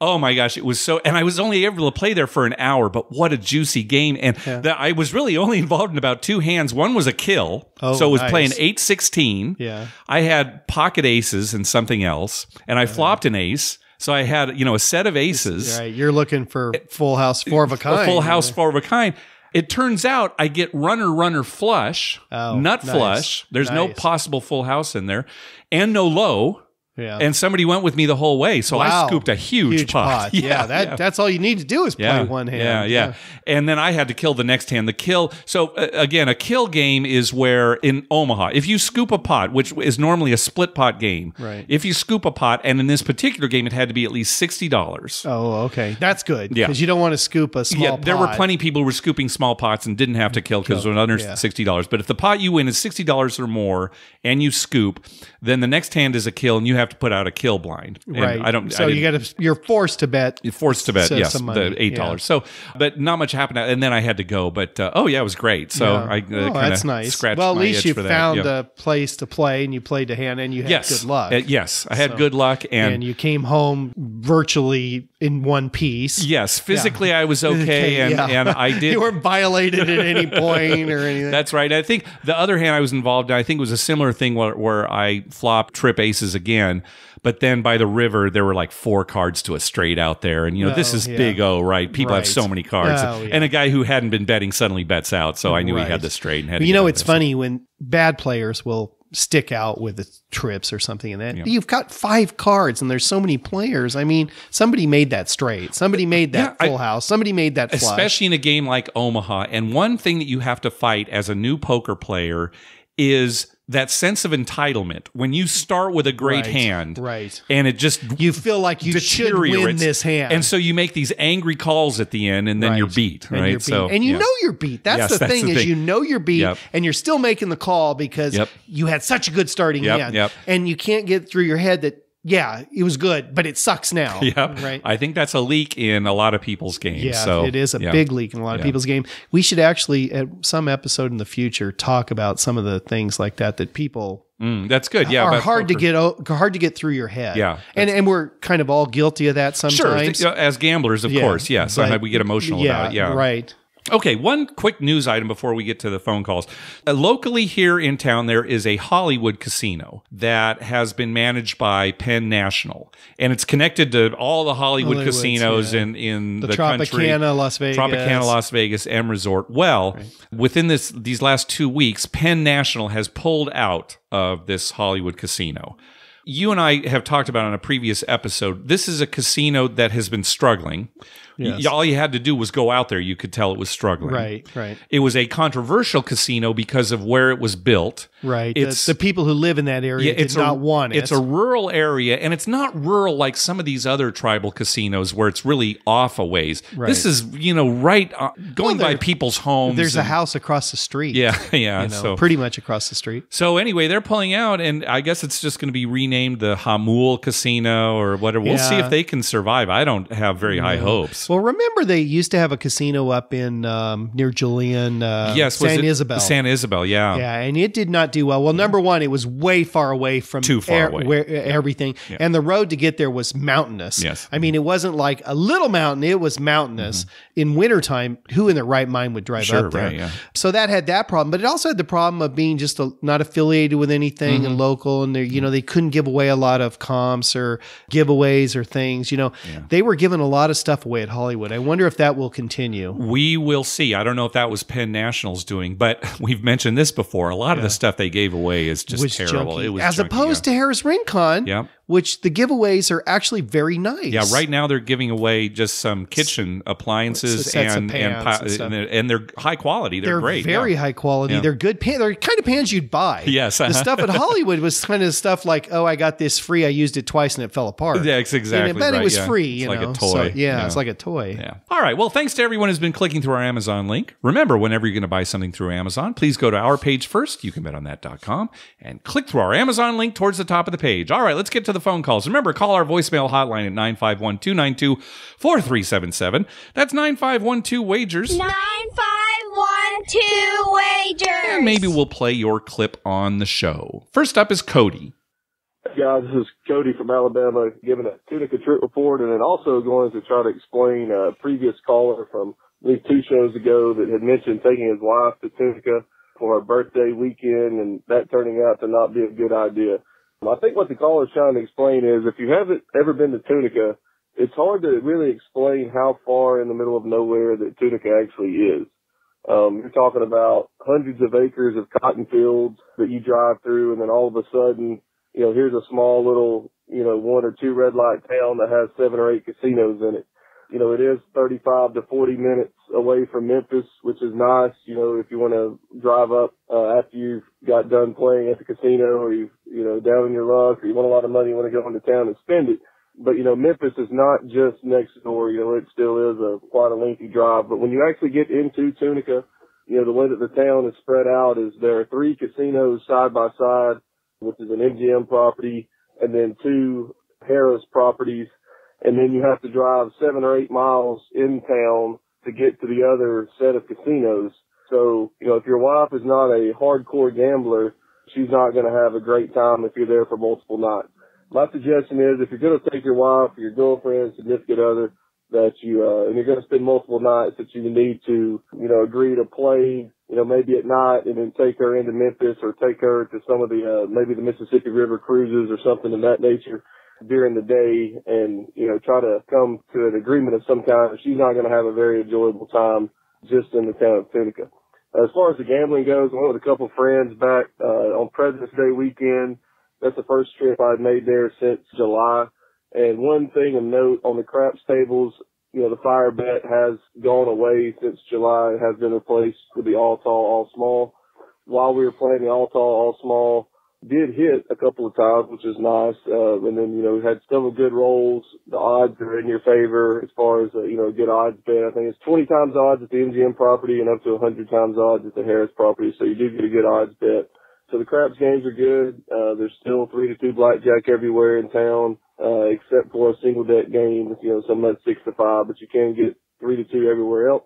Oh my gosh, it was so, and I was only able to play there for an hour, but what a juicy game. And that I was really only involved in about two hands. One was a kill. Oh, so it was nice. playing 8 16. Yeah. I had pocket aces and something else, and I flopped an ace. So I had, you know, a set of aces, right. You're looking for full house, four of a kind. a full house four of a kind. It turns out I get runner, runner flush, Oh, nut nice. flush. There's no possible full house in there, and no low. Yeah. And somebody went with me the whole way. So I scooped a huge, pot. [LAUGHS] Yeah, that that's all you need to do is play one hand. Yeah, yeah, And then I had to kill the next hand. The kill. So uh, again, a kill game is where in Omaha, if you scoop a pot, which is normally a split pot game, Right. If you scoop a pot, and in this particular game, it had to be at least sixty dollars. Oh, okay. That's good. Yeah. Because you don't want to scoop a small Yeah, there were plenty of people who were scooping small pots and didn't have to kill because it was under yeah. sixty dollars. But if the pot you win is sixty dollars or more, and you scoop, then the next hand is a kill, and you have to put out a kill blind. And Right. I don't. So I you got to. You're forced to bet. You're forced to bet, So yes, the eight yeah. dollars. So, but not much happened, and then I had to go. But uh, oh yeah, it was great. So Yeah. I uh, oh, that's nice. Scratched Well, at least you found Yeah. a place to play, and you played a hand, and you had yes, good luck. Uh, yes, I had So- good luck, and, and you came home virtually in one piece. yes, physically I was [LAUGHS] okay, and yeah. and I [LAUGHS] did. you weren't violated at any [LAUGHS] point or anything. That's right. I think the other hand I was involved in, I think it was a similar thing where, where I flopped trip aces again. But then by the river, there were like four cards to a straight out there. And, you know, this Oh, is yeah. big O, right? People have so many cards. Oh, yeah. And a guy who hadn't been betting suddenly bets out. So I knew he had the straight. And you know, it's funny when bad players will stick out with the trips or something and that you've got five cards and there's so many players. I mean, somebody made that straight. Somebody made that Yeah, I- full house. Somebody made that flush. especially in a game like Omaha. And one thing that you have to fight as a new poker player is that sense of entitlement. When you start with a great Right, hand, right. and it just you feel like you should win this hand. and so you make these angry calls at the end, and then you're Right. beat, And right? you're beat. So and you yeah. know you're beat. That's Yes, the that's thing the is thing. you know you're beat, Yep. and you're still making the call because Yep. you had such a good starting Yep, hand, and you can't get through your head that yeah, it was good, but it sucks now. [LAUGHS] Yep. right. I think that's a leak in a lot of people's games. Yeah, so it is a yeah. big leak in a lot of Yeah. people's game. We should actually, at some episode in the future, talk about some of the things like that that people Mm, that's good. Yeah, are hard to get o- hard to get through your head. Yeah, and and we're kind of all guilty of that sometimes. th- as gamblers, of Yeah, course, Yeah, I we get emotional about it. Yeah, right. Okay, one quick news item before we get to the phone calls. Uh, locally here in town, there is a Hollywood casino that has been managed by Penn National, and it's connected to all the Hollywood Hollywoods, casinos yeah. in in The, the, country. Tropicana, Las Vegas. Tropicana Las Vegas M Resort. Well, within this these last two weeks, Penn National has pulled out of this Hollywood casino. You and I have talked about on a previous episode. This is a casino that has been struggling. Y- all you had to do was go out there. You could tell it was struggling. Right, right, It was a controversial casino because of where it was built. right. It's- the, the people who live in that area Yeah, did it's not a, want it. It's a rural area, and it's not rural like some of these other tribal casinos where it's really off a ways. Right. This is, you know, right uh, going Well, by people's homes. There's a house across the street. Yeah, [LAUGHS] yeah. you know, so, pretty much across the street. so anyway, they're pulling out, and I guess it's just going to be renamed the Jamul Casino or whatever. We'll see if they can survive. I don't have very high hopes. Well, remember they used to have a casino up in um, near Julian, uh, yes, San it- Isabel. San Isabel, yeah. yeah, and it did not do well. Well, number one, it was way far away from Too far away. where, everything, and the road to get there was mountainous. Yes. I mean, it wasn't like a little mountain; it was mountainous. In wintertime, who in their right mind would drive Mm-hmm. Sure, up there? right, yeah. So that had that problem, but it also had the problem of being just a, not affiliated with anything Mm-hmm. and local, and they, you know they couldn't give away a lot of comps or giveaways or things. You know, they were giving a lot of stuff away at Hollywood. I wonder if that will continue. We will see. I don't know if that was Penn National's doing, but [LAUGHS] we've mentioned this before. A lot of the stuff they gave away is just was terrible. junky. It was as junky, opposed yeah. to Harrah's Rincon, Yeah. Which the giveaways are actually very nice. Yeah, right now they're giving away just some kitchen appliances and pans and, and stuff. and, they're, high quality. They're, They're great. very yeah. high quality. Yeah. They're good pan. They're kind of pans you'd buy. Yes, The uh-huh. stuff at Hollywood was kind of stuff like, oh, I got this free. I used it twice and it fell apart. Yeah, it's exactly And, it, but right, it was yeah. free. It's You like a toy. So, yeah, Yeah. it's like a toy. Yeah. All right. Well, thanks to everyone who's been clicking through our Amazon link. Remember, whenever you're going to buy something through Amazon, please go to our page first. You can bet on that.com and click through our Amazon link towards the top of the page. All right, let's get to the phone calls. Remember, call our voicemail hotline at 951 292 4377. That's 9512 Wagers. 9512 Wagers. And maybe we'll play your clip on the show. First up is Cody. Hey guys, this is Cody from Alabama giving a Tunica trip report and then also going to try to explain a previous caller from at least two shows ago that had mentioned taking his wife to Tunica for her birthday weekend and that turning out to not be a good idea. I think what the caller is trying to explain is if you haven't ever been to Tunica, it's hard to really explain how far in the middle of nowhere that Tunica actually is. Um, you're talking about hundreds of acres of cotton fields that you drive through and then all of a sudden, you know, here's a small little, you know, one or two red light town that has seven or eight casinos in it. You know, it is 35 to 40 minutes away from Memphis, which is nice. You know, if you want to drive up, uh, after you've got done playing at the casino or you've, you know, down in your luck or you want a lot of money, you want to go into town and spend it but you know, Memphis is not just next door. You know, it still is a quite a lengthy drive. But when you actually get into Tunica, you know, the way that the town is spread out is there are three casinos side by side, which is an MGM property, and then two Harrah's properties, and then you have to drive seven or eight miles in town to get to the other set of casinos. So, you know, if your wife is not a hardcore gambler, she's not going to have a great time if you're there for multiple nights my suggestion is if you're going to take your wife or your girlfriend, significant other, that you, uh, and you're going to spend multiple nights that you need to, you know, agree to play, you know, maybe at night and then take her into Memphis or take her to some of the, uh, maybe the Mississippi River cruises or something of that nature during the day and, you know, try to come to an agreement of some kind. She's not going to have a very enjoyable time just in the town of Tunica. As far as the gambling goes, I went with a couple friends back, uh, on President's Day weekend that's the first trip I've made there since July. And one thing of note on the craps tables, you know, the fire bet has gone away since July. It has been replaced with the all tall, all small. While we were playing the all tall, all small, did hit a couple of times, which is nice. Uh, and then, you know, had several good rolls. The odds are in your favor as far as, uh, you know, good odds bet. I think it's 20 times odds at the MGM property and up to 100 times odds at the Harrah's property. So you do get a good odds bet. So the craps games are good. Uh, there's still three to two blackjack everywhere in town, uh, except for a single deck game. You know, some that's six to five, but you can get three to two everywhere else.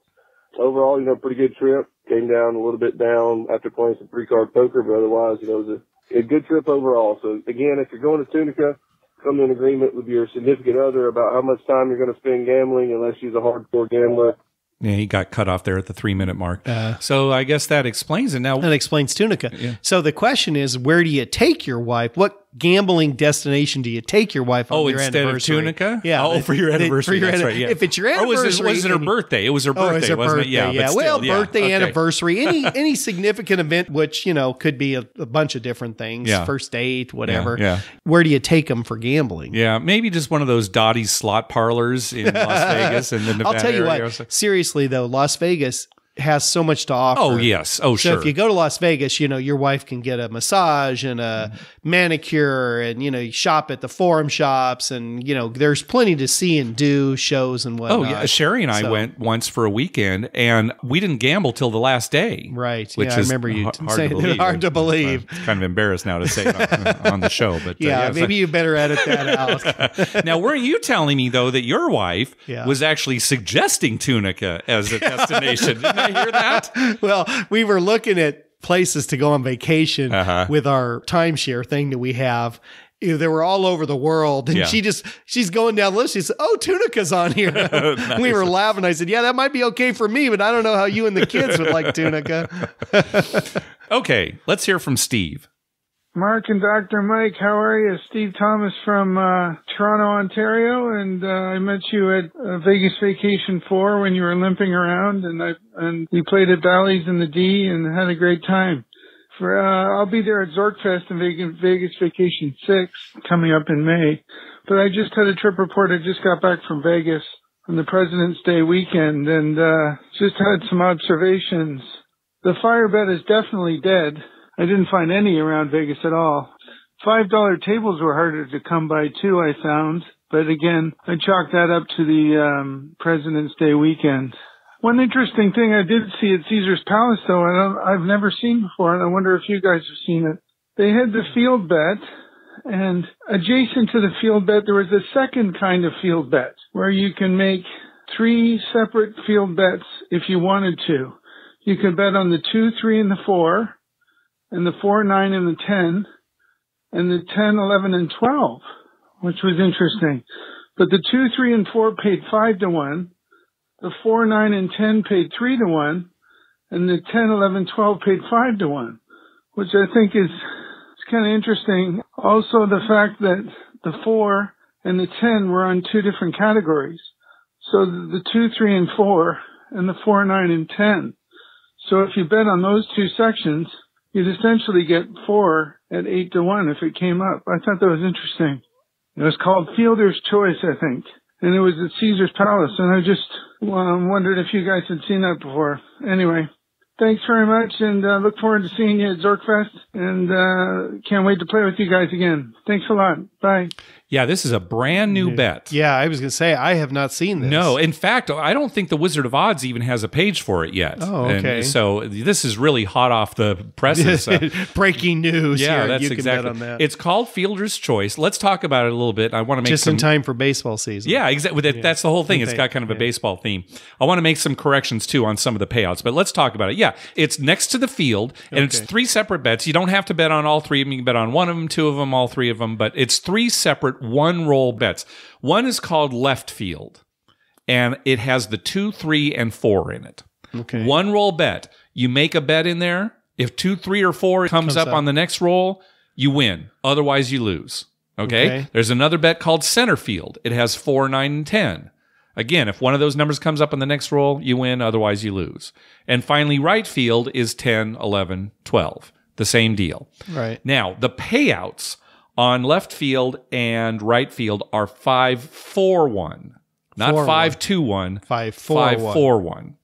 Overall, you know, pretty good trip. Came down a little bit down after playing some three card poker, but otherwise, you know, it was a, a good trip overall. So again, if you're going to Tunica, come to an agreement with your significant other about how much time you're going to spend gambling unless she's a hardcore gambler. Yeah, he got cut off there at the three minute mark. Uh, so I guess that explains it. Now that explains Tunica. Yeah. So the question is, where do you take your wife? What gambling destination do you take your wife on oh, your instead anniversary? of Tunica? Yeah. Oh, for your anniversary. For your, That's right. Yeah. If it's your anniversary, or was it, was it her birthday? It was her oh, birthday, oh, it was her wasn't birthday, it? Yeah. yeah. Still, well, yeah. birthday, okay. anniversary, any [LAUGHS] any significant event, which you know could be a, a bunch of different things. Yeah. First date, whatever. Yeah, yeah. Where do you take them for gambling? Yeah, maybe just one of those Dotty's slot parlors in Las [LAUGHS] Vegas and then I'll tell you area. what. Seriously though, Las Vegas has so much to offer. Oh yes. Oh So sure. if you go to Las Vegas, you know your wife can get a massage and a manicure, and you know you shop at the forum shops, and you know there's plenty to see and do, shows and whatnot. Oh yeah, Sherry and I So- went once for a weekend, and we didn't gamble till the last day. Right. Which yeah, I remember you har- hard saying to believe. Hard to believe. I'm kind of embarrassed now to say it on, [LAUGHS] on the show, but uh, Yeah, maybe you better edit that out. [LAUGHS] now, weren't you telling me though that your wife Yeah. was actually suggesting Tunica as a [LAUGHS] destination? I hear that? [LAUGHS] well, we were looking at places to go on vacation Uh-huh. with our timeshare thing that we have. You know, They were all over the world, and Yeah. she just she's going down the list. She said, "Oh, Tunica's on here." [LAUGHS] [LAUGHS] We were laughing. I said, "Yeah, that might be okay for me, but I don't know how you and the kids would like Tunica." Okay, let's hear from Steve. Mark and Dr. Mike, how are you? Steve Thomas from uh, Toronto, Ontario, and uh, I met you at uh, Vegas Vacation 4 when you were limping around, and I and we played at Bally's in the D and had a great time. For uh, I'll be there at ZorkFest in Vegas, Vegas Vacation 6 coming up in May. But I just had a trip report. I just got back from Vegas on the President's Day weekend and uh, just had some observations. The fire bet is definitely dead. I didn't find any around Vegas at all. Five dollar tables were harder to come by too, I found. But again, I chalked that up to the um, President's Day weekend. One interesting thing I did see at Caesar's Palace though, I I've never seen before, and I wonder if you guys have seen it. They had the field bet, And adjacent to the field bet, there was a second kind of field bet where you can make three separate field bets if you wanted to. You could bet on the two, three, and the four, and the four, nine, and the ten, and the 10, 11, and 12, which was interesting. But the two, three, and four paid five to one. The four, nine, and 10 paid three to one. And the 10, 11, 12 paid five to one, which I think is, is kind of interesting. Also the fact that the four and the 10 were on two different categories. So the, the two, three, and four and the four, nine, and 10. So if you bet on those two sections, you'd essentially get four at eight to one if it came up. I thought that was interesting. It was called Fielder's Choice, I think. And it was at Caesar's Palace. And I just um, wondered if you guys had seen that before. Anyway, thanks very much and uh, look forward to seeing you at ZorkFest and uh, can't wait to play with you guys again. Thanks a lot. Bye. Yeah, this is a brand new bet. Yeah, I was going to say I have not seen this. No, in fact, I don't think the Wizard of Odds even has a page for it yet. Oh, And okay. so this is really hot off the presses. [LAUGHS] Uh, breaking news. yeah, here. that's you can exactly. bet on that. It's called Fielder's Choice. Let's talk about it a little bit. I want to make just some in time for baseball season. Yeah, exactly. That, That's the whole thing. It's got kind of a yeah. baseball theme. I want to make some corrections too on some of the payouts, but let's talk about it. Yeah, it's next to the field, and it's three separate bets. You don't have to bet on all three of them. You can bet on one of them, two of them, all three of them, but it's three separate one roll bets. One is called left field, and it has the two, three, and four in it. Okay. One roll bet. You make a bet in there. If two, three, or four comes, up, up. on the next roll, you win. Otherwise, you lose. Okay? Okay. There's another bet called center field. It has four, nine, and 10. Again, if one of those numbers comes up on the next roll, you win. Otherwise, you lose. And finally, right field is 10, 11, 12. The same deal. Right. Now, the payouts on left field and right field are 5 4 1. Not Four, 5 2 1. Five, four, 5 one.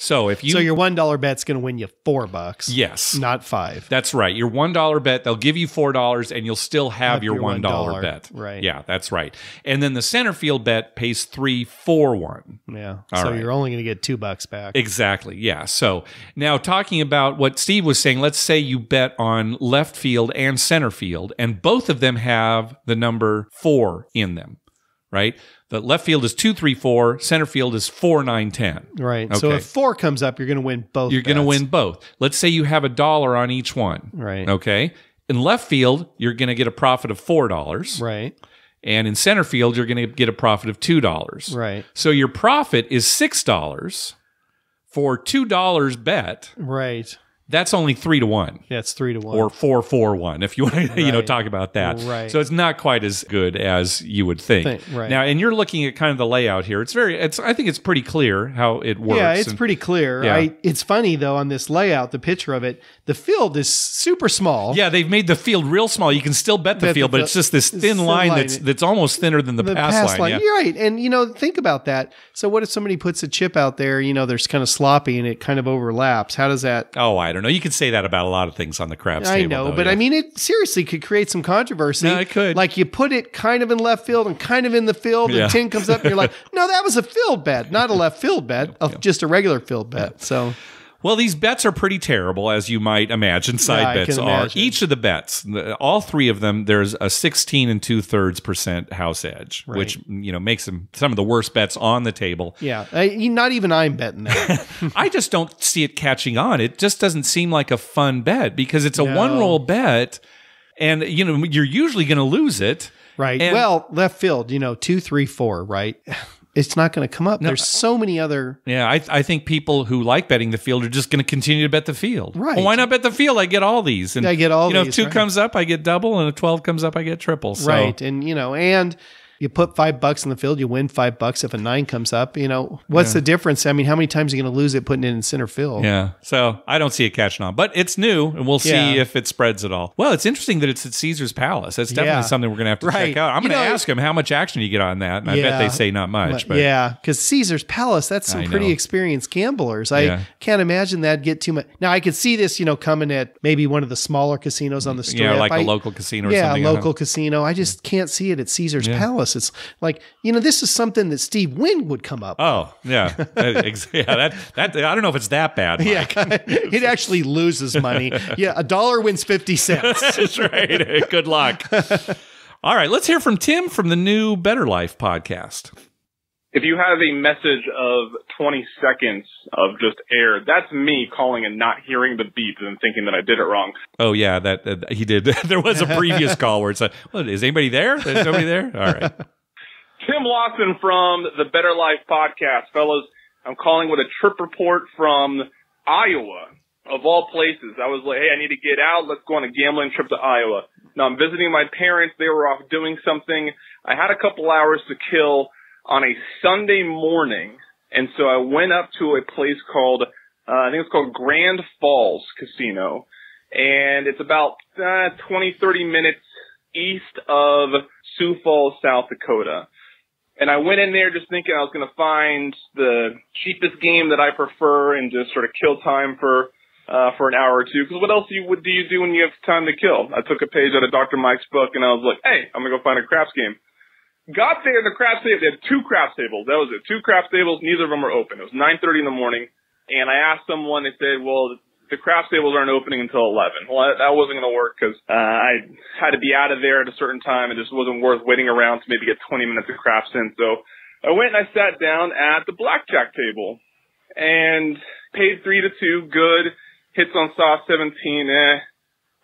4 1. So if you so your one dollar bet's going to win you four bucks. Yes. Not five. That's right. Your one dollar bet, they'll give you four dollars, and you'll still have Have your your one dollar $1 bet. right. Yeah, that's right. And then the center field bet pays three four one. yeah. All so right. you're only going to get two bucks back. Exactly. Yeah. So now talking about what Steve was saying, let's say you bet on left field and center field, and both of them have the number four in them, right? The left field is two three four, center field is four nine ten. right. So Okay. if four comes up, you're going to win both. You're going to win both. Let's say you have a dollar on each one. Right. Okay. In left field, you're going to get a profit of four dollars, Right. and in center field, you're going to get a profit of two dollars. Right. So your profit is six dollars for two dollars bet. Right. That's only three to one. Yeah, it's three to one. Or four four one, if you want to, [LAUGHS] you know, talk about that. Right. So it's not quite as good as you would think. Think, right. Now, and you're looking at kind of the layout here. It's very. It's. I think it's pretty clear how it works. yeah, it's and- pretty clear. Yeah. I, it's funny though on this layout, the picture of it, the field is super small. Yeah, they've made the field real small. You can still bet the Bet the field, but it's just this thin thin line line. that's that's almost thinner than the, the pass, line. Yeah. You're right. And you know, think about that. So what if somebody puts a chip out there, you know, there's kind of sloppy and it kind of overlaps. How does that Oh, I don't know. You could say that about a lot of things on the craps I table. know, though, but yeah. I mean, it seriously could create some controversy. No, it could. Like you put it kind of in left field and kind of in the field, Yeah. and 10 comes up, and you're like, [LAUGHS] no, that was a field bet, not a left field bet, of just a regular field bet. So, Well, these bets are pretty terrible, as you might imagine. Side Yeah, bets are. imagine. Each of the bets, all three of them, there's a 16 and two thirds percent house edge, which you know makes them some of the worst bets on the table. yeah, I, not even I'm betting that. [LAUGHS] I just don't see it catching on. It just doesn't seem like a fun bet because it's a No. one roll bet, and you know you're usually going to lose it. right. And- well, left field, you know, two, three, four, right? It's not going to come up. There's so many other. Yeah, I, I think people who like betting the field are just going to continue to bet the field. Right. Well, why not bet the field? I get all these. And I get all You know, these, if two right. comes up, I get double, and if twelve comes up, I get triple. So. Right. And, you know, and you put five bucks in the field, you win five bucks if a nine comes up. You know, what's the difference? I mean, how many times are you going to lose it putting it in center field? Yeah. So I don't see it catching on, but it's new, and we'll see Yeah. if it spreads at all. Well, it's interesting that it's at Caesar's Palace. That's definitely Yeah. something we're going to have to Right. check out. I'm going to ask him how much action you get on that, and I bet they say not much. But yeah, because Caesar's Palace, that's some pretty experienced gamblers. I Yeah. can't imagine that'd get too much. Now, I could see this, you know, coming at maybe one of the smaller casinos on the strip. yeah, like I- a local casino or yeah, local casino. I just can't see it at Caesar's Palace. It's like, you know, this is something that Steve Wynn would come up. Oh yeah, That- yeah. That that I don't know if it's that bad. [LAUGHS] Mike. [LAUGHS] yeah, it actually loses money. Yeah, a dollar wins 50 cents. [LAUGHS] That's right. Good luck. All right, let's hear from Tim from the new Better Life podcast. If you have a message of 20 seconds of just air, that's me calling and not hearing the beep and thinking that I did it wrong. Oh yeah, that, that he did. [LAUGHS] there was a previous [LAUGHS] call where it's like, "What is anybody there? There's nobody there." All right. [LAUGHS] Tim Lawson from the Better Life podcast, fellas. I'm calling with a trip report from Iowa, of all places. I was like, hey, I need to get out. Let's go on a gambling trip to Iowa. Now I'm visiting my parents. They were off doing something. I had a couple hours to kill on a Sunday morning. And so I went up to a place called, uh, I think it's called Grand Falls Casino. And it's about uh, 20, 30 minutes east of Sioux Falls, South Dakota. And I went in there just thinking I was going to find the cheapest game that I prefer and just sort of kill time for uh, for an hour or two. Because what else do you, what do you do when you have time to kill? I took a page out of Dr. Mike's book and I was like, hey, I'm going to go find a craps game. Got there, the craps table, they had two craps tables. That was it. Two craps tables, neither of them were open. It was 9.30 in the morning. And I asked someone, they said, well, the craps tables aren't opening until 11. Well, that wasn't going to work because uh, I had to be out of there at a certain time. It just wasn't worth waiting around to maybe get 20 minutes of craps in. So I went and I sat down at the blackjack table and paid three to two. Good hits on soft 17. Eh.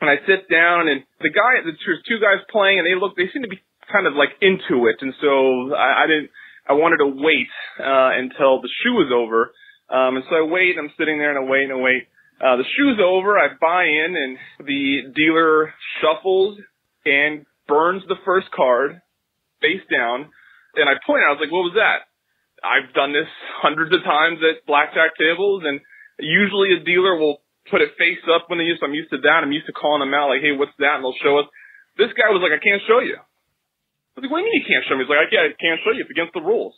And I sit down and the guy, there's two guys playing and they look, they seem to be kind of like into it. And so I, I didn't, I wanted to wait, uh, until the shoe was over. Um, and so I wait, I'm sitting there and I wait and I wait. Uh, the shoe's over. I buy in, and the dealer shuffles and burns the first card face down. And I point out, I was like, "What was that?" I've done this hundreds of times at blackjack tables, and usually a dealer will put it face up when they use. I'm used to that. I'm used to calling them out, like, "Hey, what's that?" And they'll show us. This guy was like, "I can't show you." I like, "What do you mean you can't show me?" He's like, "I can't show you. It's against the rules."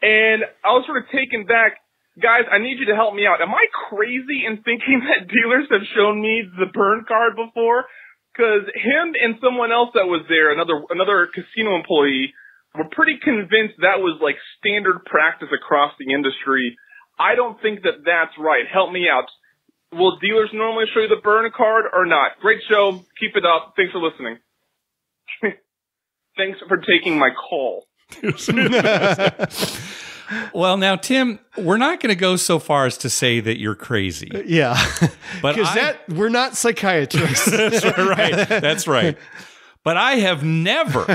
And I was sort of taken back guys, I need you to help me out. Am I crazy in thinking [LAUGHS] that dealers have shown me the burn card before? Because him and someone else that was there, another another casino employee, were pretty convinced that was like standard practice across the industry. I don't think that that's right. Help me out. Will dealers normally show you the burn card or not? Great show. Keep it up. Thanks for listening. [LAUGHS] Thanks for taking my call. [LAUGHS] Well, now, Tim, we're not going to go so far as to say that you're crazy. Yeah, [LAUGHS] But because that we're not psychiatrists. [LAUGHS] That's right. That's right. But I have never,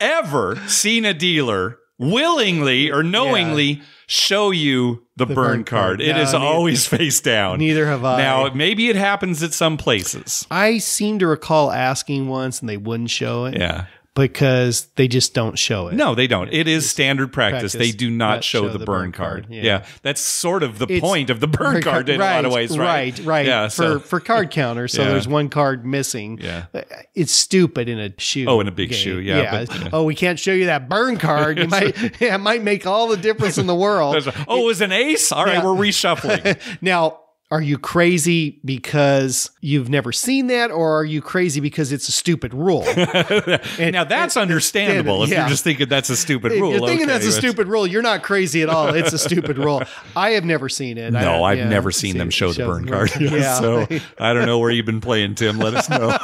ever seen a dealer willingly or knowingly show you the, burn, burn card. card. It No, is neither- always face down. Neither have I. Now, maybe it happens at some places. I seem to recall asking once, and they wouldn't show it. Yeah. Because they just don't show it. No, they don't. It is standard practice. practice, They do not not show, the, burn, card. Yeah. Yeah. That's sort of the It's- point of the burn card in right, a lot of ways, right? Right, right. Yeah. for So, for card counters, so [LAUGHS] Yeah. there's one card missing. Yeah. it's stupid in a shoe. Oh, in a big game. shoe, yeah, but- yeah. Oh, we can't show you that burn [LAUGHS] card. You might, [LAUGHS] yeah, it might make all the difference in the world. Oh, it was an ace. All right, we're reshuffling. now, are you crazy because you've never seen that, or are you crazy because it's a stupid rule? [LAUGHS] now that's understandable. if yeah. you're just thinking that's a stupid If rule, you're thinking okay, that's a stupid rule, you're not crazy at all. It's a stupid rule. [LAUGHS] I have never seen it. No, don't- I've yeah, never seen them show the burn card. [LAUGHS] Yeah. so I don't know where you've been playing, Tim. Let us know.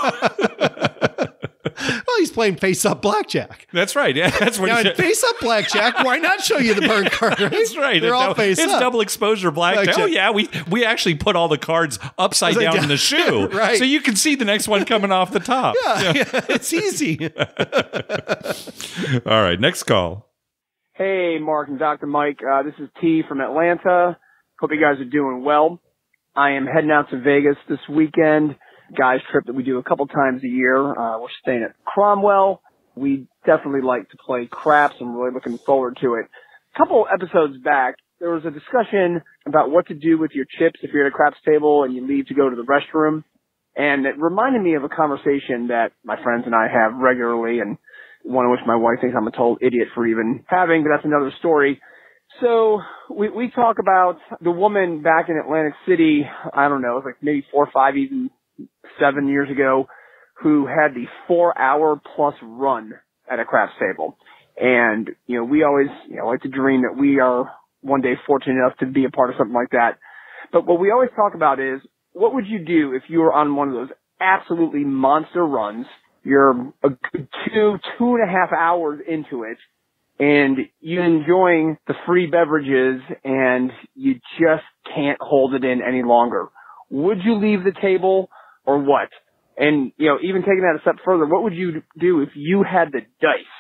Well, he's playing face up blackjack. That's right. Yeah, that's what. Now, in face up blackjack, why not show you the burn card? Right? [LAUGHS] That's right. They're It's all face It's up. double exposure blackjack. Blackjack. Oh yeah, we we actually put all the cards upside Upside down, down. in the [LAUGHS] shoe, Right. So you can see the next one coming off the top. Yeah, yeah, it's easy. [LAUGHS] All right, next call. Hey, Mark and Dr. Mike. Uh, this is T from Atlanta. Hope you guys are doing well. I am heading out to Vegas this weekend. Guys trip that we do a couple times a year. Uh, we're staying at Cromwell. We definitely like to play craps. I'm really looking forward to it. A couple episodes back, there was a discussion about what to do with your chips if you're at a craps table and you leave to go to the restroom. And it reminded me of a conversation that my friends and I have regularly and one in which my wife thinks I'm a total idiot for even having, but that's another story. So we we talk about the woman back in Atlantic City. I don't know, it was like maybe four or five, even seven years ago, who had the four hour plus run at a craps table. And you know, we always you know like to dream that we are one day fortunate enough to be a part of something like that. But what we always talk about is what would you do if you were on one of those absolutely monster runs you're a good two, two and a half hours into it and you're enjoying the free beverages and you just can't hold it in any longer. Would you leave the table or what? And, you know, even taking that a step further, what would you do if you had the dice?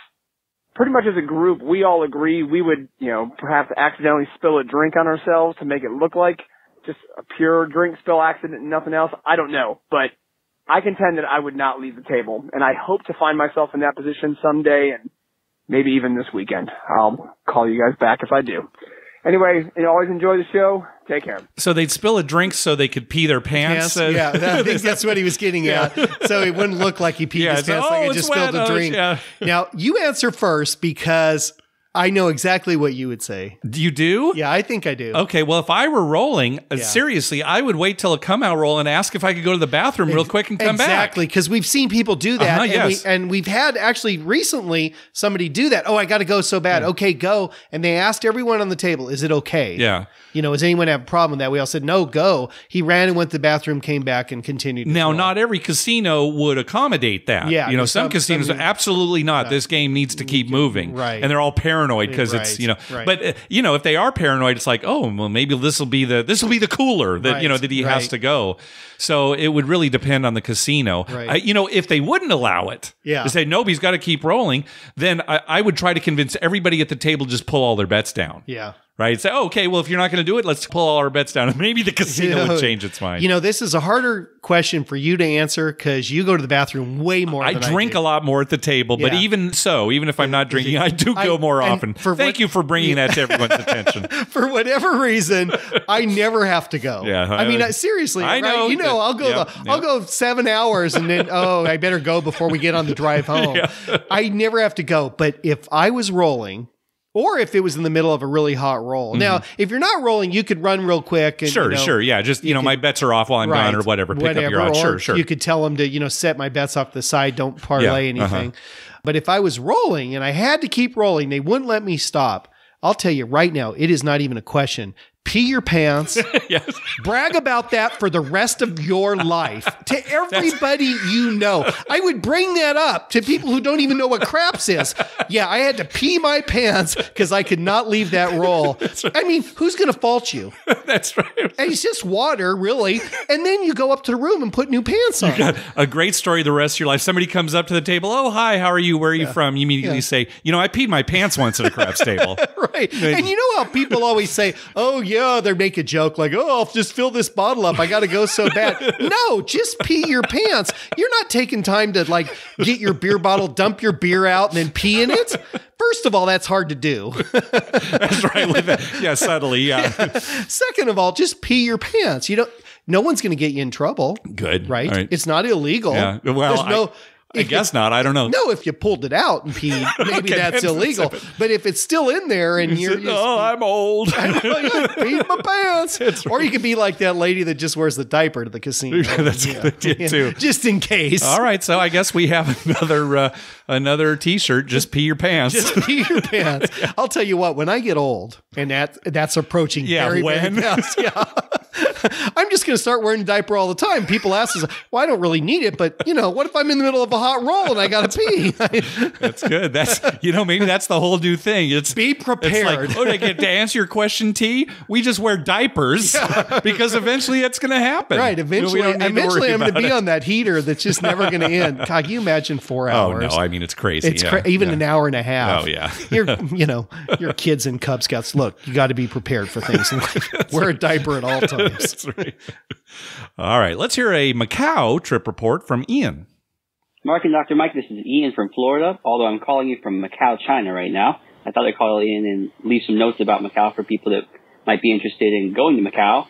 Pretty much as a group, we all agree we would, you know, perhaps accidentally spill a drink on ourselves to make it look like just a pure drink spill accident and nothing else. I don't know, but I contend that I would not leave the table and I hope to find myself in that position someday and maybe even this weekend. I'll call you guys back if I do. Anyway, you always enjoy the show. Take care. So they'd spill a drink so they could pee their pants. Yes, yeah, I think [LAUGHS] that's what he was getting at. So it wouldn't look like he peed Yeah, his it's, pants "Oh, like he it's just wet." spilled a Oh, drink. yeah. Now you answer first because I know exactly what you would say. Do you do? Yeah, I think I do. Okay, well, if I were rolling, uh, Yeah. seriously, I would wait till a come out roll and ask if I could go to the bathroom real quick and come back. exactly, because we've seen people do that, Uh-huh, and, yes. we, and we've had actually recently somebody do that. Oh, I got to go so bad. Okay, go. And they asked everyone on the table, "Is it okay?" Yeah. You know, does anyone have a problem with that? We all said, "No, go." He ran and went to the bathroom, came back, and continued. Now, roll. not every casino would accommodate that. Yeah, you know, some, some- casinos some- absolutely not. This game needs to keep moving, Right. And they're all paranoid because it's you know. right. But uh, you know, if they are paranoid, it's like, oh, well, maybe this will be the this will be the cooler that you know that he has to go. So it would really depend on the casino. Right. I, you know, if they wouldn't allow it, Yeah. to say nope, he's got to keep rolling, then I, I would try to convince everybody at the table just pull all their bets down. yeah. Right? Say, oh, okay, well, if you're not going to do it, let's pull all our bets down, and [LAUGHS] maybe the casino You know, would change its mind. You know, this is a harder question for you to answer because you go to the bathroom way more. I drink a lot more at the table, but Yeah. even so, even if I'm not [LAUGHS] drinking, I do I- go more often. for Thank what- you for bringing that to everyone's [LAUGHS] attention. for whatever reason, I never have to go. Yeah, I mean, I- uh, seriously, I right? know. You know, I'll go. Yeah, the, yeah. I'll go seven hours, and then oh, I better go before we get on the drive home. I never have to go. But if I was rolling. Or if it was in the middle of a really hot roll. Now, if you're not rolling, you could run real quick. And, Mm-hmm. sure, you know, sure, yeah. Just you, know, could- my bets are off while I'm gone or whatever. Pick up your odds. Sure, sure. You could tell them to, you know, set my bets off the side, don't parlay Yeah, uh-huh. anything. But if I was rolling and I had to keep rolling, they wouldn't let me stop. I'll tell you right now, it is not even a question. Pee your pants. [LAUGHS] yes. Brag about that for the rest of your life to [LAUGHS] everybody you know. I would bring that up to people who don't even know what craps is. Yeah, I had to pee my pants because I could not leave that [LAUGHS] roll. I mean, who's going to fault you? That's right. And it's just water, really. And then you go up to the room and put new pants on. You got a great story the rest of your life. Somebody comes up to the table. Oh, hi, how are you? Where are you from? You immediately say, you know, I peed my pants once at a craps table. Right. And you know how people always say, oh, yeah, Oh, they make a joke like, oh, I'll just fill this bottle up. I got to go so bad. [LAUGHS] no, just pee your pants. You're not taking time to like get your beer bottle, dump your beer out, and then pee in it. First of all, that's hard to do. That's right. With it. Yeah, subtly. [LAUGHS] Yeah. Second of all, just pee your pants. You don't, no one's going to get you in trouble, Good. right? Right. It's not illegal. yeah. Well, There's no. I, I guess not. I don't know. No, if you pulled it out and peed, [LAUGHS] maybe Okay, that's [LAUGHS] illegal. But if it's still in there and you're, Said, oh, I'm old. [LAUGHS] I peed my pants. Or you could be like that lady that just wears the diaper to the casino. That's a good idea, too. Just in case. All right, so I guess we have another uh, another T-shirt. Just pee your pants. Just pee your pants. I'll tell you what, when I get old, and that that's approaching Yeah, very, when? very fast. Yeah. [LAUGHS] I'm just going to start wearing a diaper all the time. People ask us, well, I don't really need it, but you know, what if I'm in the middle of a hot roll and I got to pee? [LAUGHS] That's good. That's you know maybe that's the whole new thing. It's Be It's prepared. like, oh, to, get, to answer your question, T, we just wear diapers [LAUGHS] because eventually it's going to happen. Right. Eventually, need to eventually, I'm going to be it. on that heater that's just never going to end. God, can you imagine four hours? Oh, no! I mean, it's crazy. It's yeah, cra- even yeah. an hour and a half. Oh, yeah. you're you know your kids and Cub Scouts. Look, you got to be prepared for things. Wear a diaper at all times. That's right. All right, let's hear a Macau trip report from Ian. Mark and Dr. Mike, this is Ian from Florida, although I'm calling you from Macau, China right now. I thought I'd call in and leave some notes about Macau for people that might be interested in going to Macau.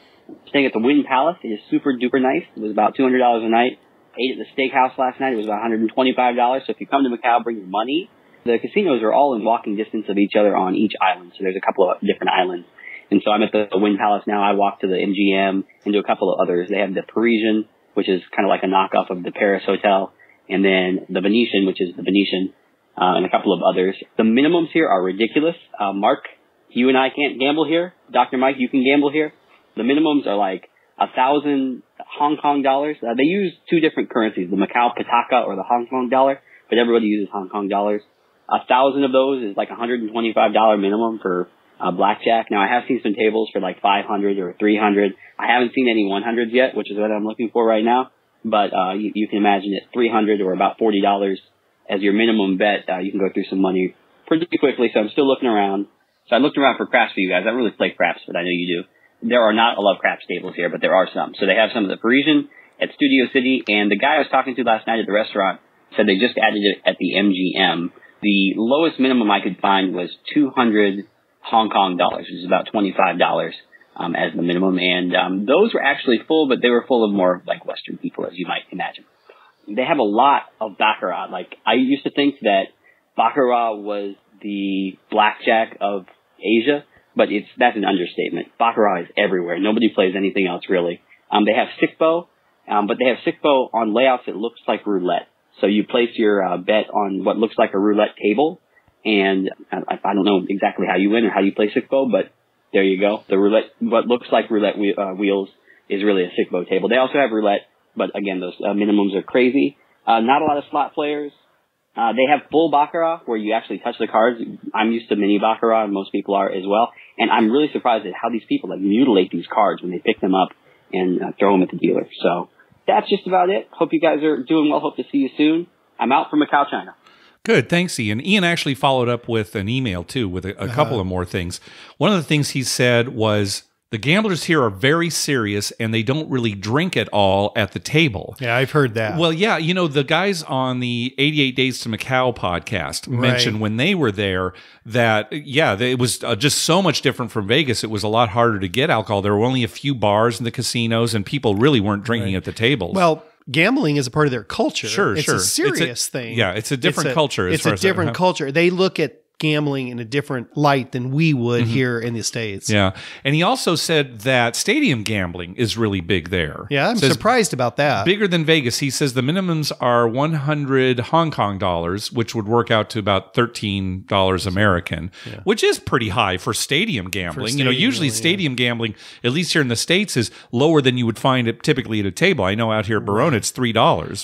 Staying at the Wynn Palace it is super duper nice. It was about $200 a night. Ate at the steakhouse last night. It was about $125. So if you come to Macau, bring your money. The casinos are all in walking distance of each other on each island. So there's a couple of different islands. And so I'm at the Wynn Palace now. I walked to the MGM and to a couple of others. They have the Parisian, which is kind of like a knockoff of the Paris Hotel, and then the Venetian, which is the Venetian, uh, and a couple of others. The minimums here are ridiculous. Uh, Mark, you and I can't gamble here. Dr. Mike, you can gamble here. The minimums are like a thousand Hong Kong dollars. Uh, they use two different currencies, the Macau Pataca or the Hong Kong dollar, but everybody uses Hong Kong dollars. A thousand of those is like a $125 minimum for uh, blackjack. Now I have seen some tables for like 500 or 300. I haven't seen any 100s yet, which is what I'm looking for right now. But uh, you, you can imagine at 300 or about $40 as your minimum bet, uh, you can go through some money pretty quickly. So I'm still looking around. So I looked around for craps for you guys. I don't really play craps, but I know you do. There are not a lot of craps tables here, but there are some. So they have some of the Parisian at Studio City, and the guy I was talking to last night at the restaurant said they just added it at the MGM. The lowest minimum I could find was 200 Hong Kong dollars, which is about $25 um, as the minimum. And um, those were actually full, but they were full of more like Western people, as you might imagine. They have a lot of baccarat. Like I used to think that baccarat was the blackjack of Asia, but it's that's an understatement. Baccarat is everywhere. Nobody plays anything else really. Um, they have sic-bo, um, but they have sic-bo on layouts that looks like roulette. So you place your uh, bet on what looks like a roulette table, and I, I don't know exactly how you win or how you play sic-bo, but there you go. The roulette, what looks like roulette whe- uh, wheels is really a sic-bo table. They also have roulette, but again, those uh, minimums are crazy. Uh, not a lot of slot players. Uh, they have full baccarat where you actually touch the cards. I'm used to mini baccarat, and most people are as well. And I'm really surprised at how these people like mutilate these cards when they pick them up and uh, throw them at the dealer. So that's just about it. Hope you guys are doing well. Hope to see you soon. I'm out from Macau, China. Good, thanks, Ian. Ian actually followed up with an email too, with a, a couple of more things. One of the things he said was the gamblers here are very serious and they don't really drink at all at the table. Yeah, I've heard that. Well, yeah, you know, the guys on the 88 Days to Macau podcast mentioned when they were there that, yeah, it was uh, just so much different from Vegas. It was a lot harder to get alcohol. There were only a few bars in the casinos and people really weren't drinking at the tables. well, gambling is a part of their culture. Sure, it's sure. a It's a- serious thing. yeah, it's a different It's culture as It's a different culture. They look at gambling in a different light than we would mm-hmm. here in the states. Yeah. And he also said that stadium gambling is really big there. Yeah, I'm Says surprised about that. Bigger than Vegas. He says the minimums are 100 Hong Kong dollars, which would work out to about $13 American, which is pretty high for stadium gambling. you know, usually gambling, yeah. stadium gambling, at least here in the States, is lower than you would find it typically at a table. I know out here at Barona, it's $3,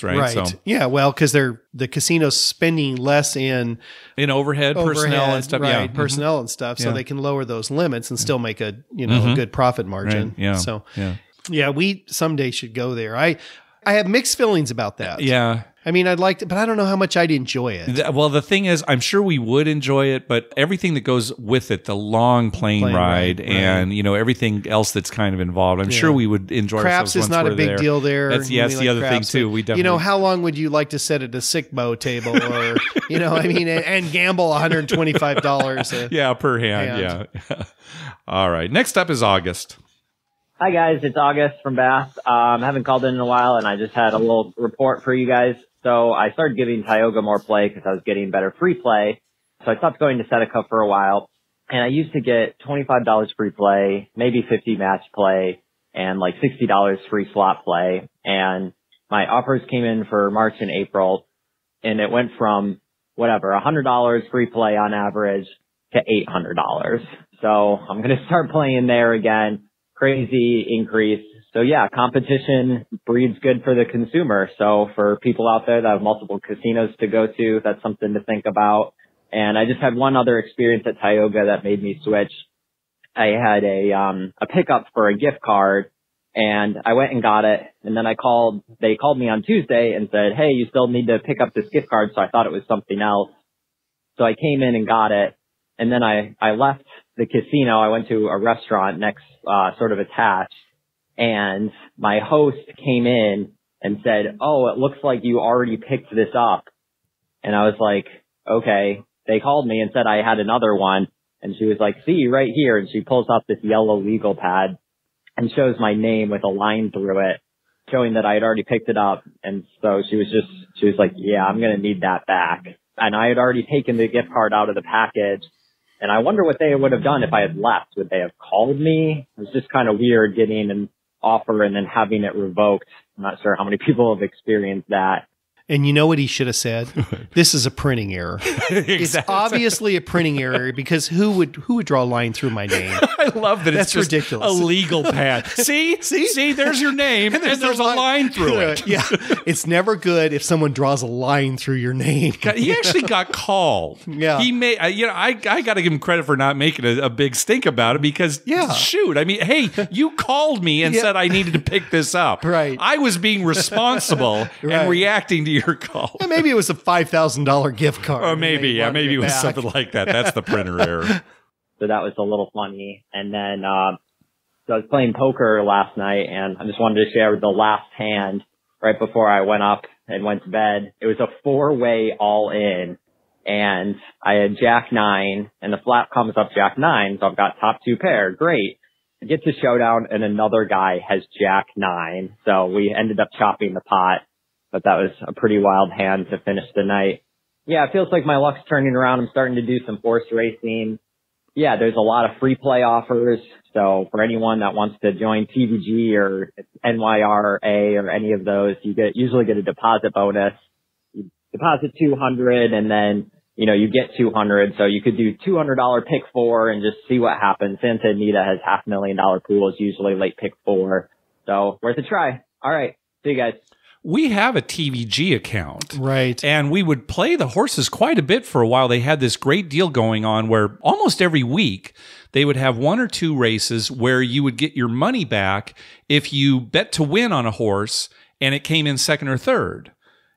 right? right. So yeah, well, because they're the casino's spending less in in overhead, personnel overhead, and stuff. right, yeah. Mhm. personnel and stuff, so Yeah. they can lower those limits and still make a you know a good profit margin. Right, yeah, So yeah. yeah, we someday should go there. I I have mixed feelings about that. Yeah. I mean, I'd like to, but I don't know how much I'd enjoy it. Th- Well, the thing is, I'm sure we would enjoy it, but everything that goes with it, the long plane, Plane ride, ride, and you know everything else that's kind of involved, I'm sure we would enjoy. Craps ourselves is not a big there. deal there. That's yeah, We that's the like other thing too. We definitely, you know, how long would you like to sit at a sic-bo table, or you know, I mean, and, and gamble 125 dollars? yeah, per hand, hand. yeah. [LAUGHS] All right, next up is August. Hi guys, it's August from Bath. Um, haven't called in in a while, and I just had a little report for you guys. So I started giving Tioga more play because I was getting better free play. So I stopped going to Seneca for a while, and I used to get twenty five dollars free play, maybe fifty match play, and like sixty dollars free slot play. And my offers came in for March and April, and it went from whatever a hundred dollars free play on average to eight hundred dollars. So I'm gonna [LAUGHS] start playing there again crazy increase. So yeah, competition breeds good for the consumer. So for people out there that have multiple casinos to go to, that's something to think about. And I just had one other experience at Tioga that made me switch. I had a um a pickup for a gift card and I went and got it and then I called they called me on Tuesday and said, "Hey, you still need to pick up this gift card." So I thought it was something else. So I came in and got it and then I I left the casino. I went to a restaurant next uh sort of attached and my host came in and said, "Oh, it looks like you already picked this up." And I was like, "Okay." They called me and said I had another one and she was like, "See, right here." And she pulls out this yellow legal pad and shows my name with a line through it showing that I had already picked it up. And so she was just, she was like, yeah, I'm going to need that back. And I had already taken the gift card out of the package. And I wonder what they would have done if I had left. Would they have called me? It was just kind of weird getting an offer and then having it revoked. I'm not sure how many people have experienced that. And you know what he should have said? [LAUGHS] this is a printing error. [LAUGHS] It's obviously a printing error because who would who would draw a line through my name? [LAUGHS] I love that That's it's just ridiculous. a legal pad. See, see, see. There's your name, and there's, a line through it. yeah, it's never good if someone draws a line through your name. He actually got called. Yeah. he made. uh, You know, I I got to give him credit for not making a, a big stink about it because Yeah. shoot, I mean, hey, you called me and Yeah. said I needed to pick this up. Right. I was being responsible Right. and reacting to your call. And maybe it was a five thousand dollar gift card. Or maybe, yeah, maybe it was back. something like that. That's the printer [LAUGHS] error. So that was a little funny. And then, um, so I was playing poker last night and I just wanted to share the last hand right before I went up and went to bed. It was a four way all in and I had jack nine and the flop comes up jack nine. So I've got top two pair. Great. I get to showdown and another guy has jack nine. So we ended up chopping the pot, but that was a pretty wild hand to finish the night. Yeah, it feels like my luck's turning around. I'm starting to do some horse racing yeah, there's a lot of free play offers. So for anyone that wants to join TVG or NYRA or any of those, you get usually get a deposit bonus. You deposit 200 and then, you know, you get 200. So you could do $200 pick four and just see what happens. Santa Anita has half million dollar pools, usually late pick four. So worth a try. All right. See you guys. We have a TVG account. Right. And we would play the horses quite a bit for a while. They had this great deal going on where almost every week they would have one or two races where you would get your money back if you bet to win on a horse and it came in second or third.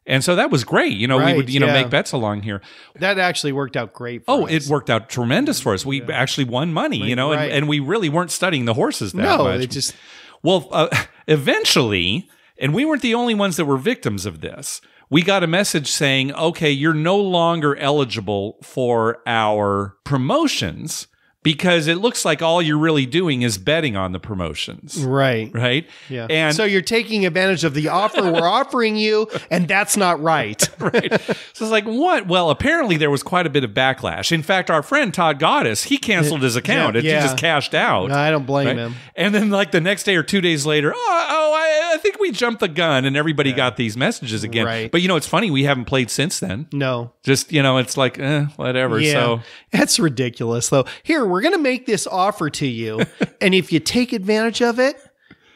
And so that was great. You know, we would, you know, yeah. make bets along here. That actually worked out great. For Oh, us. it worked out tremendous for us. We actually won money, you know, Right. and, and we really weren't studying the horses that No, much. No, it just Well, uh, [LAUGHS] eventually, and we weren't the only ones that were victims of this. We got a message saying, okay, you're no longer eligible for our promotions because it looks like all you're really doing is betting on the promotions. right. Right? Yeah. And so you're taking advantage of the offer we're [LAUGHS] offering you, and that's not right. [LAUGHS] right. So it's like, what? Well, apparently there was quite a bit of backlash. In fact, our friend Todd Goddess, he canceled his account. It, he just cashed out. No, I don't blame right? him. And then, like the next day or two days later, oh, oh I, I think we jumped the gun, and everybody got these messages again. Right. But you know, it's funny we haven't played since then. No. Just you know, it's like eh, whatever. Yeah. So That's ridiculous, though. Here, we're going to make this offer to you, [LAUGHS] and if you take advantage of it,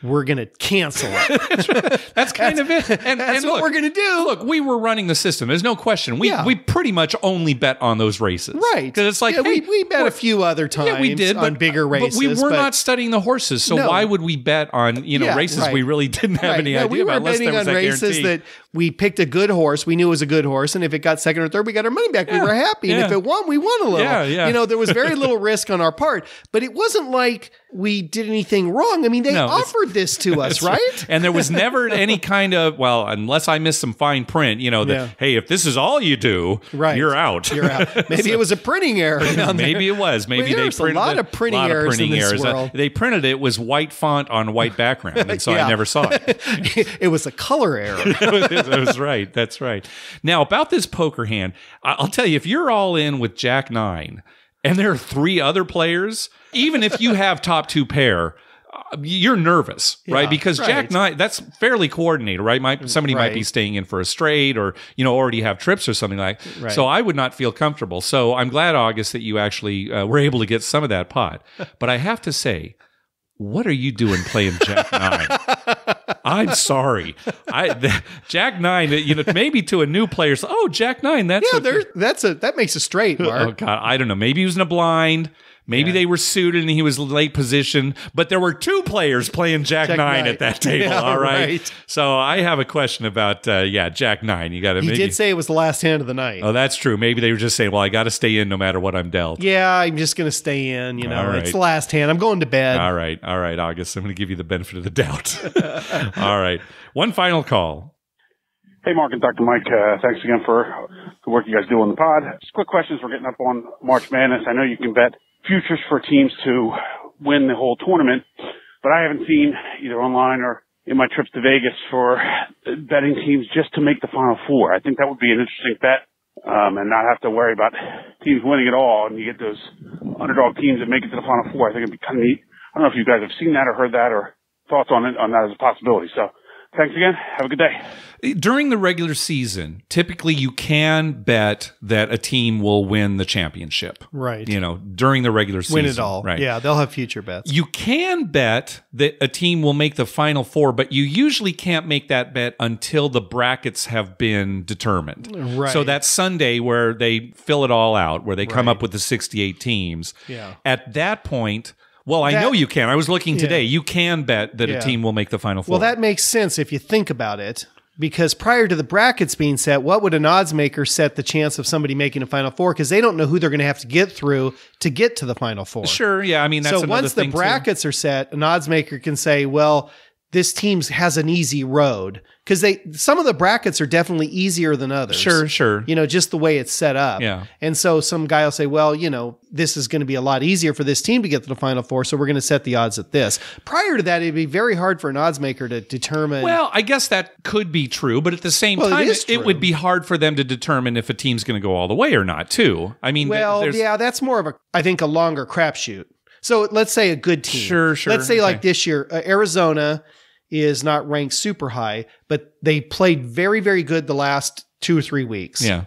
we're going to cancel it. [LAUGHS] that's kind of it. And, That's and what we're going to do. Look, we were running the system. There's no question. We Yeah. we pretty much only bet on those races, Right. Because it's like Yeah, we, hey, we bet a few other times Yeah, we did, on but, bigger races. But we were not studying the horses, so No. why would we bet on you know races right. we really didn't have Right. any idea we were about? unless betting there was on that races guarantee. that we picked a good horse. We knew it was a good horse, and if it got second or third, we got our money back. Yeah, We were happy, and if it won, we won a little. Yeah, yeah. You know, there was very [LAUGHS] little risk on our part, but it wasn't like we did anything wrong. I mean, they No, offered this to [LAUGHS] us, right? and there was never any kind of well, unless I missed some fine print, you know, that Yeah. hey, if this is all you do, Right. you're out. You're out. [LAUGHS] Maybe it was a printing error. Maybe it was. Maybe Well, they there's a lot of printing lot errors in printing this errors. Uh, world. They printed it was white font on white background, and so I never saw it. it was a color error. [LAUGHS] was right. That's right. Now about this poker hand, I'll tell you, if you're all in with Jack Nine, and there are three other players, even if you have top two pair. uh, You're nervous, right? Yeah, Because Jack. Nine, that's fairly coordinated, right? Might, somebody might be staying in for a straight or, you know, already have trips or something like Right. So I would not feel comfortable. So I'm glad, August, that you actually uh, were able to get some of that pot. [LAUGHS] But I have to say, what are you doing playing Jack Nine? [LAUGHS] I'm sorry. I the, Jack Nine, you know, maybe to a new player, so, oh, Jack Nine, that's yeah. That's a that makes a straight, [LAUGHS] Oh God, I don't know. Maybe he was in a blind. Maybe they were suited and he was late position, but there were two players playing Jack, Jack Nine nine. at that [LAUGHS] table. Yeah, all right? right. So I have a question about uh, yeah, Jack Nine. You got to He maybe. did say it was the last hand of the night. oh, that's true. Maybe they were just saying, well, I got to stay in no matter what I'm dealt. yeah, I'm just gonna stay in. You know, All right. it's the last hand. I'm going to bed. All right, all right, August. I'm going to give you the benefit of the doubt. [LAUGHS] all right, one final call. Hey, Mark and Dr. Mike, uh, thanks again for the work you guys do on the pod. Just quick questions. We're getting up on March Madness. I know you can bet futures for teams to win the whole tournament, but I haven't seen either online or in my trips to Vegas for betting teams just to make the final four. I think that would be an interesting bet. Um, and not have to worry about teams winning it all and you get those underdog teams that make it to the final four. I think it'd be kind of neat. I don't know if you guys have seen that or heard that or thoughts on it, on that as a possibility. So Thanks again. Have a good day. During the regular season, typically you can bet that a team will win the championship. Right. You know, during the regular season. Win it all. Right. Yeah, they'll have future bets. You can bet that a team will make the final four, but you usually can't make that bet until the brackets have been determined. Right. So that Sunday where they fill it all out, where they come Right. up with the 68 teams. Yeah. At that point, well, I That- know you can. I was looking Yeah. today. You can bet that Yeah. a team will make the final four. Well, that makes sense if you think about it. Because prior to the brackets being set, what would an odds maker set the chance of somebody making a final four? Because they don't know who they're going to have to get through to get to the final four. Sure. Yeah. I mean, that's so once the thing, too. brackets are set, an odds maker can say, well, this team has an easy road because they some of the brackets are definitely easier than others. Sure, sure. You know, just the way it's set up. Yeah. And so some guy will say, well, you know, this is going to be a lot easier for this team to get to the final four, so we're going to set the odds at this. Prior to that, it'd be very hard for an odds maker to determine. Well, I guess that could be true, but at the same Well, time, it, it would be hard for them to determine if a team's going to go all the way or not, too. I mean, Well, there's, yeah, that's more of a, I think, a longer crapshoot. So let's say a good team. Sure, sure, Let's say like this year, uh, Arizona is not ranked super high, but they played very, very good the last two or three weeks. yeah.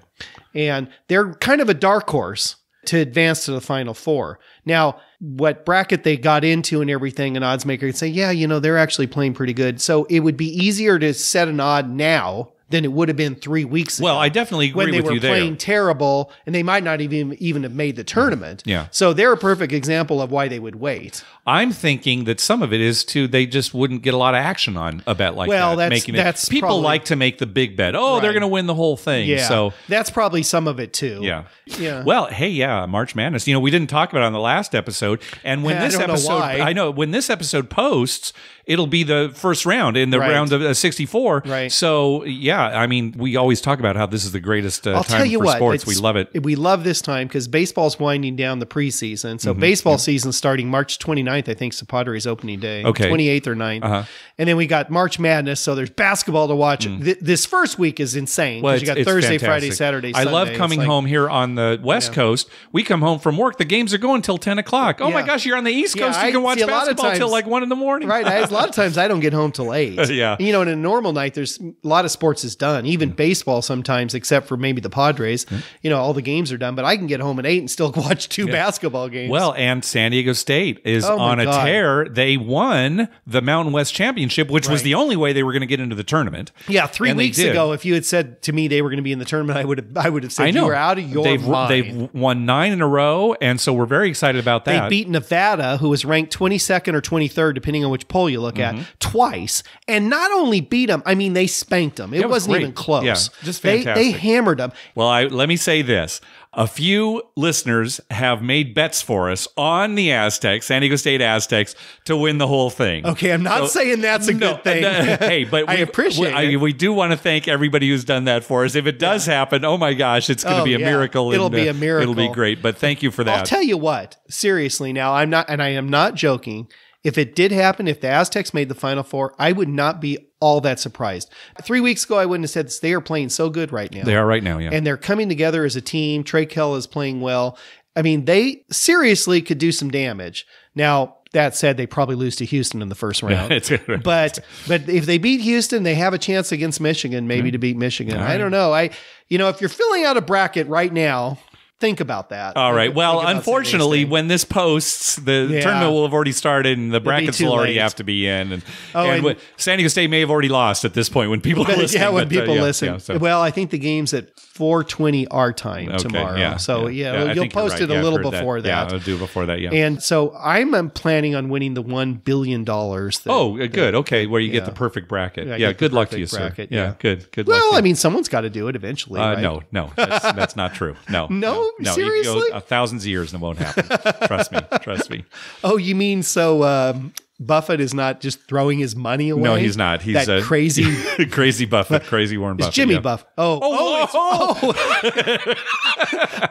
And they're kind of a dark horse to advance to the final four. Now, what bracket they got into and everything, an odds maker could say, yeah, you know, they're actually playing pretty good. So it would be easier to set an odd now than it would have been three weeks ago. Well, I definitely agree when they with were you there. playing terrible and they might not even even have made the tournament. Yeah. So they're a perfect example of why they would wait. I'm thinking that some of it is too they just wouldn't get a lot of action on a bet like Well, that. that's- making that's it. People probably- like to make the big bet. Oh, they're going to win the whole thing. Yeah. So that's probably some of it too. yeah. Yeah. Well, hey, yeah, March Madness. You know, we didn't talk about it on the last episode, and when Yeah, [LAUGHS] I this know episode. I know when this episode posts, it'll be the first round in the Right. round of uh, 64. Right. So yeah, I mean, we always talk about how this is the greatest uh, I'll time tell you for what, sports. We love it. We love this time because baseball's winding down the preseason. So Mhm. baseball season starting March 29th, I think, is the Padres opening day. Okay. 28th or 9th. Uh-huh. And then we got March Madness. So there's basketball to watch. Th- this first week is insane Mm. Well, you got Thursday, Friday. Saturday, I love coming like- home here on the West Yeah. Coast. We come home from work. The games are going till ten o'clock. Oh my gosh, you're on the East Yeah, Coast. you I can watch see a lot of basketball till like one in the morning. Right. I, [LAUGHS] lot of times I don't get home till eight. [LAUGHS] Yeah. You know, in a normal night, there's a lot of sports is done. Even mm. baseball sometimes, except for maybe the Padres. Mm. You know, all the games are done, but I can get home at eight and still [LAUGHS] watch two basketball games. Well, and San Diego State is Oh, on a God. tear. They won the Mountain West Championship, which was the only way they were going to get into the tournament. Yeah, three And weeks ago, if you had said to me they were going to be in the tournament, I would have I would have said I know you were out of your they've, mind. They've won nine in a row, and so we're very excited about that. They beat Nevada, who was ranked 22nd or 23rd, depending on which poll you look Mm-hmm. at, twice. And not only beat them, I mean, they spanked them. It, it was wasn't great. even close. Yeah, just They, they hammered them. Well, I, let me say this. A few listeners have made bets for us on the Aztecs, San Diego State Aztecs, to win the whole thing. Okay, I'm not So- saying that's a No, good thing. uh, [LAUGHS] hey, but [LAUGHS] I we, appreciate we, I- we do want to thank everybody who's done that for us. If it does happen, oh my gosh, it's going to Oh, be a yeah. miracle. It'll and, be uh, a miracle. It'll be great. But thank you for that. I'll tell you what, seriously, now I'm not, and I am not joking. If it did happen, if the Aztecs made the Final Four, I would not be all that surprised. Three weeks ago, I wouldn't have said this. They are playing so good right now. they are right now, yeah. and they're coming together as a team. Trey Kell is playing well. I mean, they seriously could do some damage. Now, that said, they probably lose to Houston in the first round. [LAUGHS] but but if they beat Houston, they have a chance against Michigan, maybe to beat Michigan. All I don't know. I you know, if you're filling out a bracket right now, think about that. All right. Think- Well, think unfortunately, when this posts, the Yeah. tournament will have already started, and the brackets will already late. have to be in. And, Oh, and and- San Diego State may have already lost at this point when people [LAUGHS] are listening. yeah, when but, uh, people yeah, listen. yeah, so- Well, I think the game's at 4:20 our time Okay, tomorrow. yeah, so yeah. you'll post right. it a little before that. Yeah, I'll do it before that. Yeah. And so I'm, um, planning on winning the one billion dollars. oh, uh, good. Okay, where you get the perfect bracket. Yeah, good luck to you, sir. yeah, good. Good luck. Well, I mean, someone's got to do it eventually. Uh. No, no, that's, that's not true. No, [LAUGHS] No? No. You go a thousands of years and it won't happen. trust me. Trust me. [LAUGHS] Oh, you mean so um, Buffett is not just throwing his money away? No, he's not. He's that uh, crazy. [LAUGHS] crazy Buffett, crazy Warren It's Buffett. Jimmy yeah. Buff. Oh, oh, it's- oh,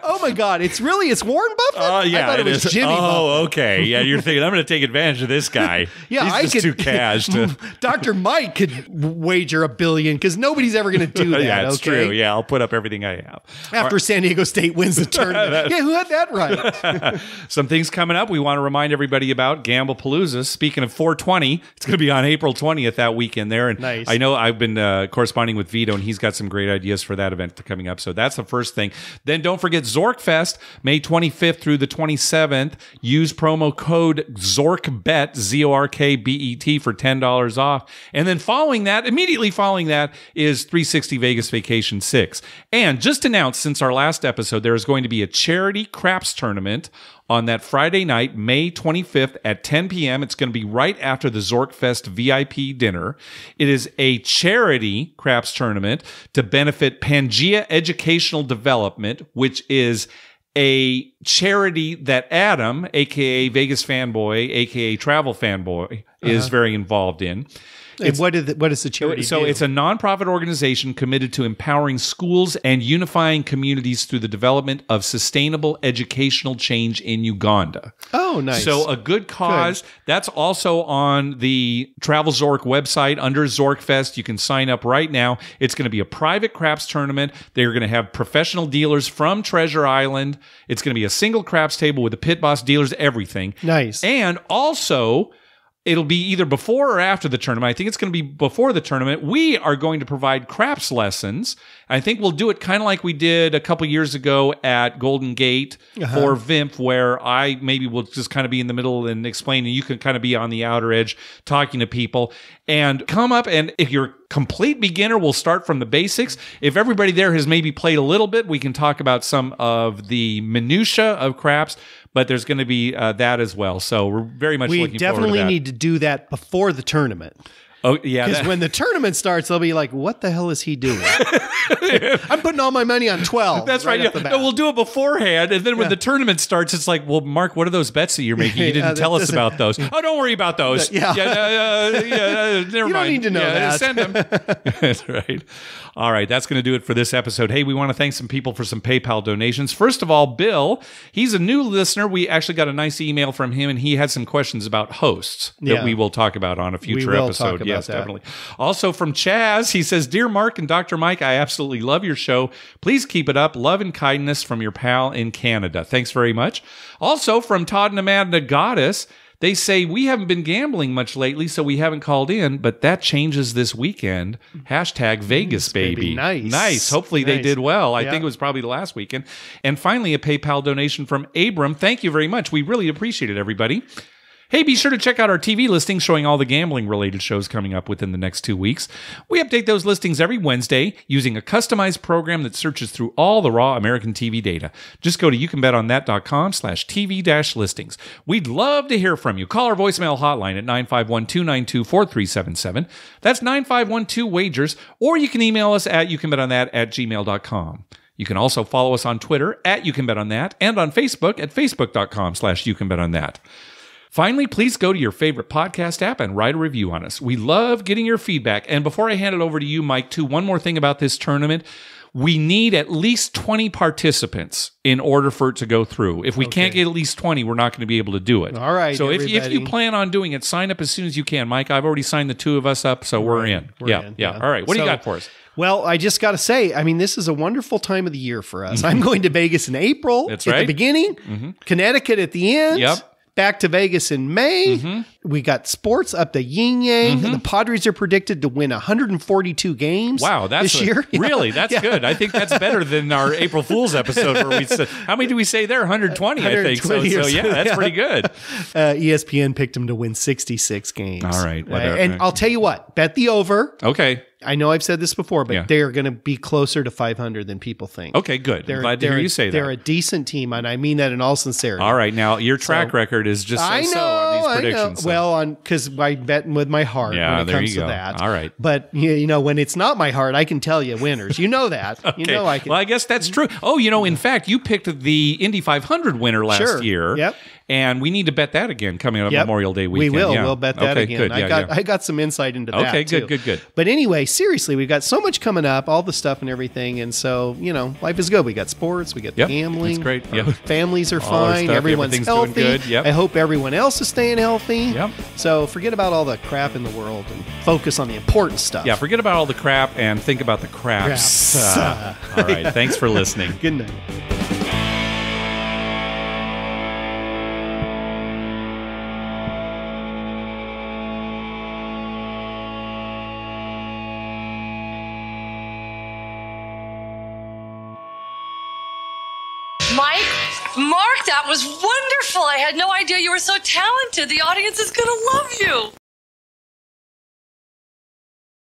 [LAUGHS] oh my God! It's really it's Warren Buffett. Oh yeah, I thought it, was is. Jimmy. Buffett. Oh, okay. Yeah, you're thinking I'm going to take advantage of this guy. [LAUGHS] Yeah, He's I just could. too cash to. Dr. Mike could wager a billion because nobody's ever going to do that. yeah, it's okay? true. Yeah, I'll put up everything I have. After San Diego State wins the tournament. yeah, who had that right? Some things coming up we want to remind everybody about Gamblepalooza. Speaking weekend of 420. It's going to be on April 20th that weekend there. And Nice. I know I've been uh, corresponding with Vito, and he's got some great ideas for that event coming up. So that's the first thing. Then don't forget Zorkfest, May 25th through the 27th. Use promo code ZORKBET, Z O R K B E T, for $10 off. And then following that, immediately following that, is 360 Vegas Vacation 6. And just announced since our last episode, there is going to be a charity craps tournament on that Friday night, May 25th at 10 p.m. It's going to be right after the Zorkfest VIP dinner. It is a charity craps tournament to benefit Pangea Educational Development, which is a charity that Adam, aka Vegas fanboy, aka travel fanboy, is uh-huh. very involved in. And what, did the, what does the charity So do? it's a nonprofit organization committed to empowering schools and unifying communities through the development of sustainable educational change in Uganda. oh, nice. So a good cause. That's also on the Travel Zork website under Zorkfest. You can sign up right now. It's going to be a private craps tournament. They're going to have professional dealers from Treasure Island. It's going to be a single craps table with the pit boss dealers, everything. nice. And also, it'll be either before or after the tournament. I think it's going to be before the tournament. We are going to provide craps lessons. I think we'll do it kind of like we did a couple years ago at Golden Gate uh-huh. for VIMP, where I maybe will just kind of be in the middle and explain, and you can kind of be on the outer edge talking to people and come up. And if you're a complete beginner, we'll start from the basics. If everybody there has maybe played a little bit, we can talk about some of the minutia of craps but there's going to be uh, that as well. So we're very much we looking definitely forward to that. need to do that before the tournament. Oh yeah, Because when the tournament starts, they'll be like, "What the hell is he doing?" [LAUGHS] I'm putting all my money on twelve. that's right. the yeah. No, we'll do it beforehand, and then when Yeah. the tournament starts, it's like, well, Mark, what are those bets that you're making? You [LAUGHS] didn't tell us about those. [LAUGHS] Oh, don't worry about those. Yeah. yeah, uh, yeah. uh, never don't need to know Yeah, that. Send them. that's right. All right, that's going to do it for this episode. Hey, we want to thank some people for some PayPal donations. First of all, Bill, he's a new listener. We actually got a nice email from him, and he had some questions about hosts that Yeah. we will talk about on a future episode. yes, that. definitely. Also from Chaz, he says, Dear Mark and Dr. Mike, I absolutely love your show. Please keep it up. Love and kindness from your pal in Canada. Thanks very much. Also from Todd and Amanda Goddess, they say, We haven't been gambling much lately, so we haven't called in, but that changes this weekend. Hashtag Vegas, baby. baby. Nice. Nice. Hopefully they did well. I Yeah. think it was probably the last weekend. And finally, a PayPal donation from Abram. Thank you very much. We really appreciate it, everybody. Hey, be sure to check out our TV listings showing all the gambling related shows coming up within the next two weeks. We update those listings every Wednesday using a customized program that searches through all the raw American TV data. Just go to youcanbetonthat.com slash TV dash listings. We'd love to hear from you. Call our voicemail hotline at 951-292-4377. That's 9512-WAGERS, or you can email us at youcanbetonthat at gmail.com. You can also follow us on Twitter at You Can Bet On That and on Facebook at facebook.com slash You Can Bet On That. Finally, please go to your favorite podcast app and write a review on us. We love getting your feedback. And before I hand it over to you, Mike, too, one more thing about this tournament. We need at least 20 participants in order for it to go through. If we can't get at least 20, we're not going to be able to do it. All right, So if, if you plan on doing it, sign up as soon as you can. Mike, I've already signed the two of us up, so we're in. We're yeah, in, yeah, yeah. All right. What do you So- got for us? Well, I just got to say, I mean, this is a wonderful time of the year for us. [LAUGHS] I'm going to Vegas in April That's at right. the beginning, mm-hmm. Connecticut at the end. Yep. Back to Vegas in May. We got sports up the yin yang. The Padres are predicted to win 142 games. Wow, that's this a- year. [LAUGHS] Yeah. really that's Yeah. good. I think that's better than our April Fool's episode where we said how many do we say there? 120, I think. So, 120 so yeah, that's yeah. pretty good. [LAUGHS] Uh, ESPN picked them to win 66 games. All right, whatever. and I'll tell you what, bet the over. Okay, I know I've said this before, but Yeah. they are going to be closer to 500 than people think. okay, good. They're, I'm glad to hear you say that. They're a decent team, and I mean that in all sincerity. All right, now your track So- record is just I know, so-so on these I know. predictions. so- Well, on because I bet with my heart Yeah, when it there comes you to that. All right. but you you know when it's not my heart, I can tell you winners. You know that. [LAUGHS] You Okay. know I can. Well, I guess that's true. Oh, you know, in fact, you picked the Indy 500 winner last Sure. year. Yep. And we need to bet that again coming up Yep. Memorial Day weekend. We will. Yeah. We'll bet that okay, again. Good. I Yeah, got yeah. I got some insight into that. Okay, good, too. good, good. But anyway, seriously, we've got so much coming up, all the stuff and everything, and so you know, life is good. We got sports, we got Yep, gambling. that's great. Yep. [LAUGHS] families are All fine. Everyone's healthy. good. Yep. I hope everyone else is staying healthy. Yep. So forget about all the crap in the world and focus on the important stuff. Yeah, forget about all the crap and think about the craps. Craps. Uh, all right. Thanks for listening. [LAUGHS] Good night. That was wonderful. I had no idea you were so talented. The audience is going to love you.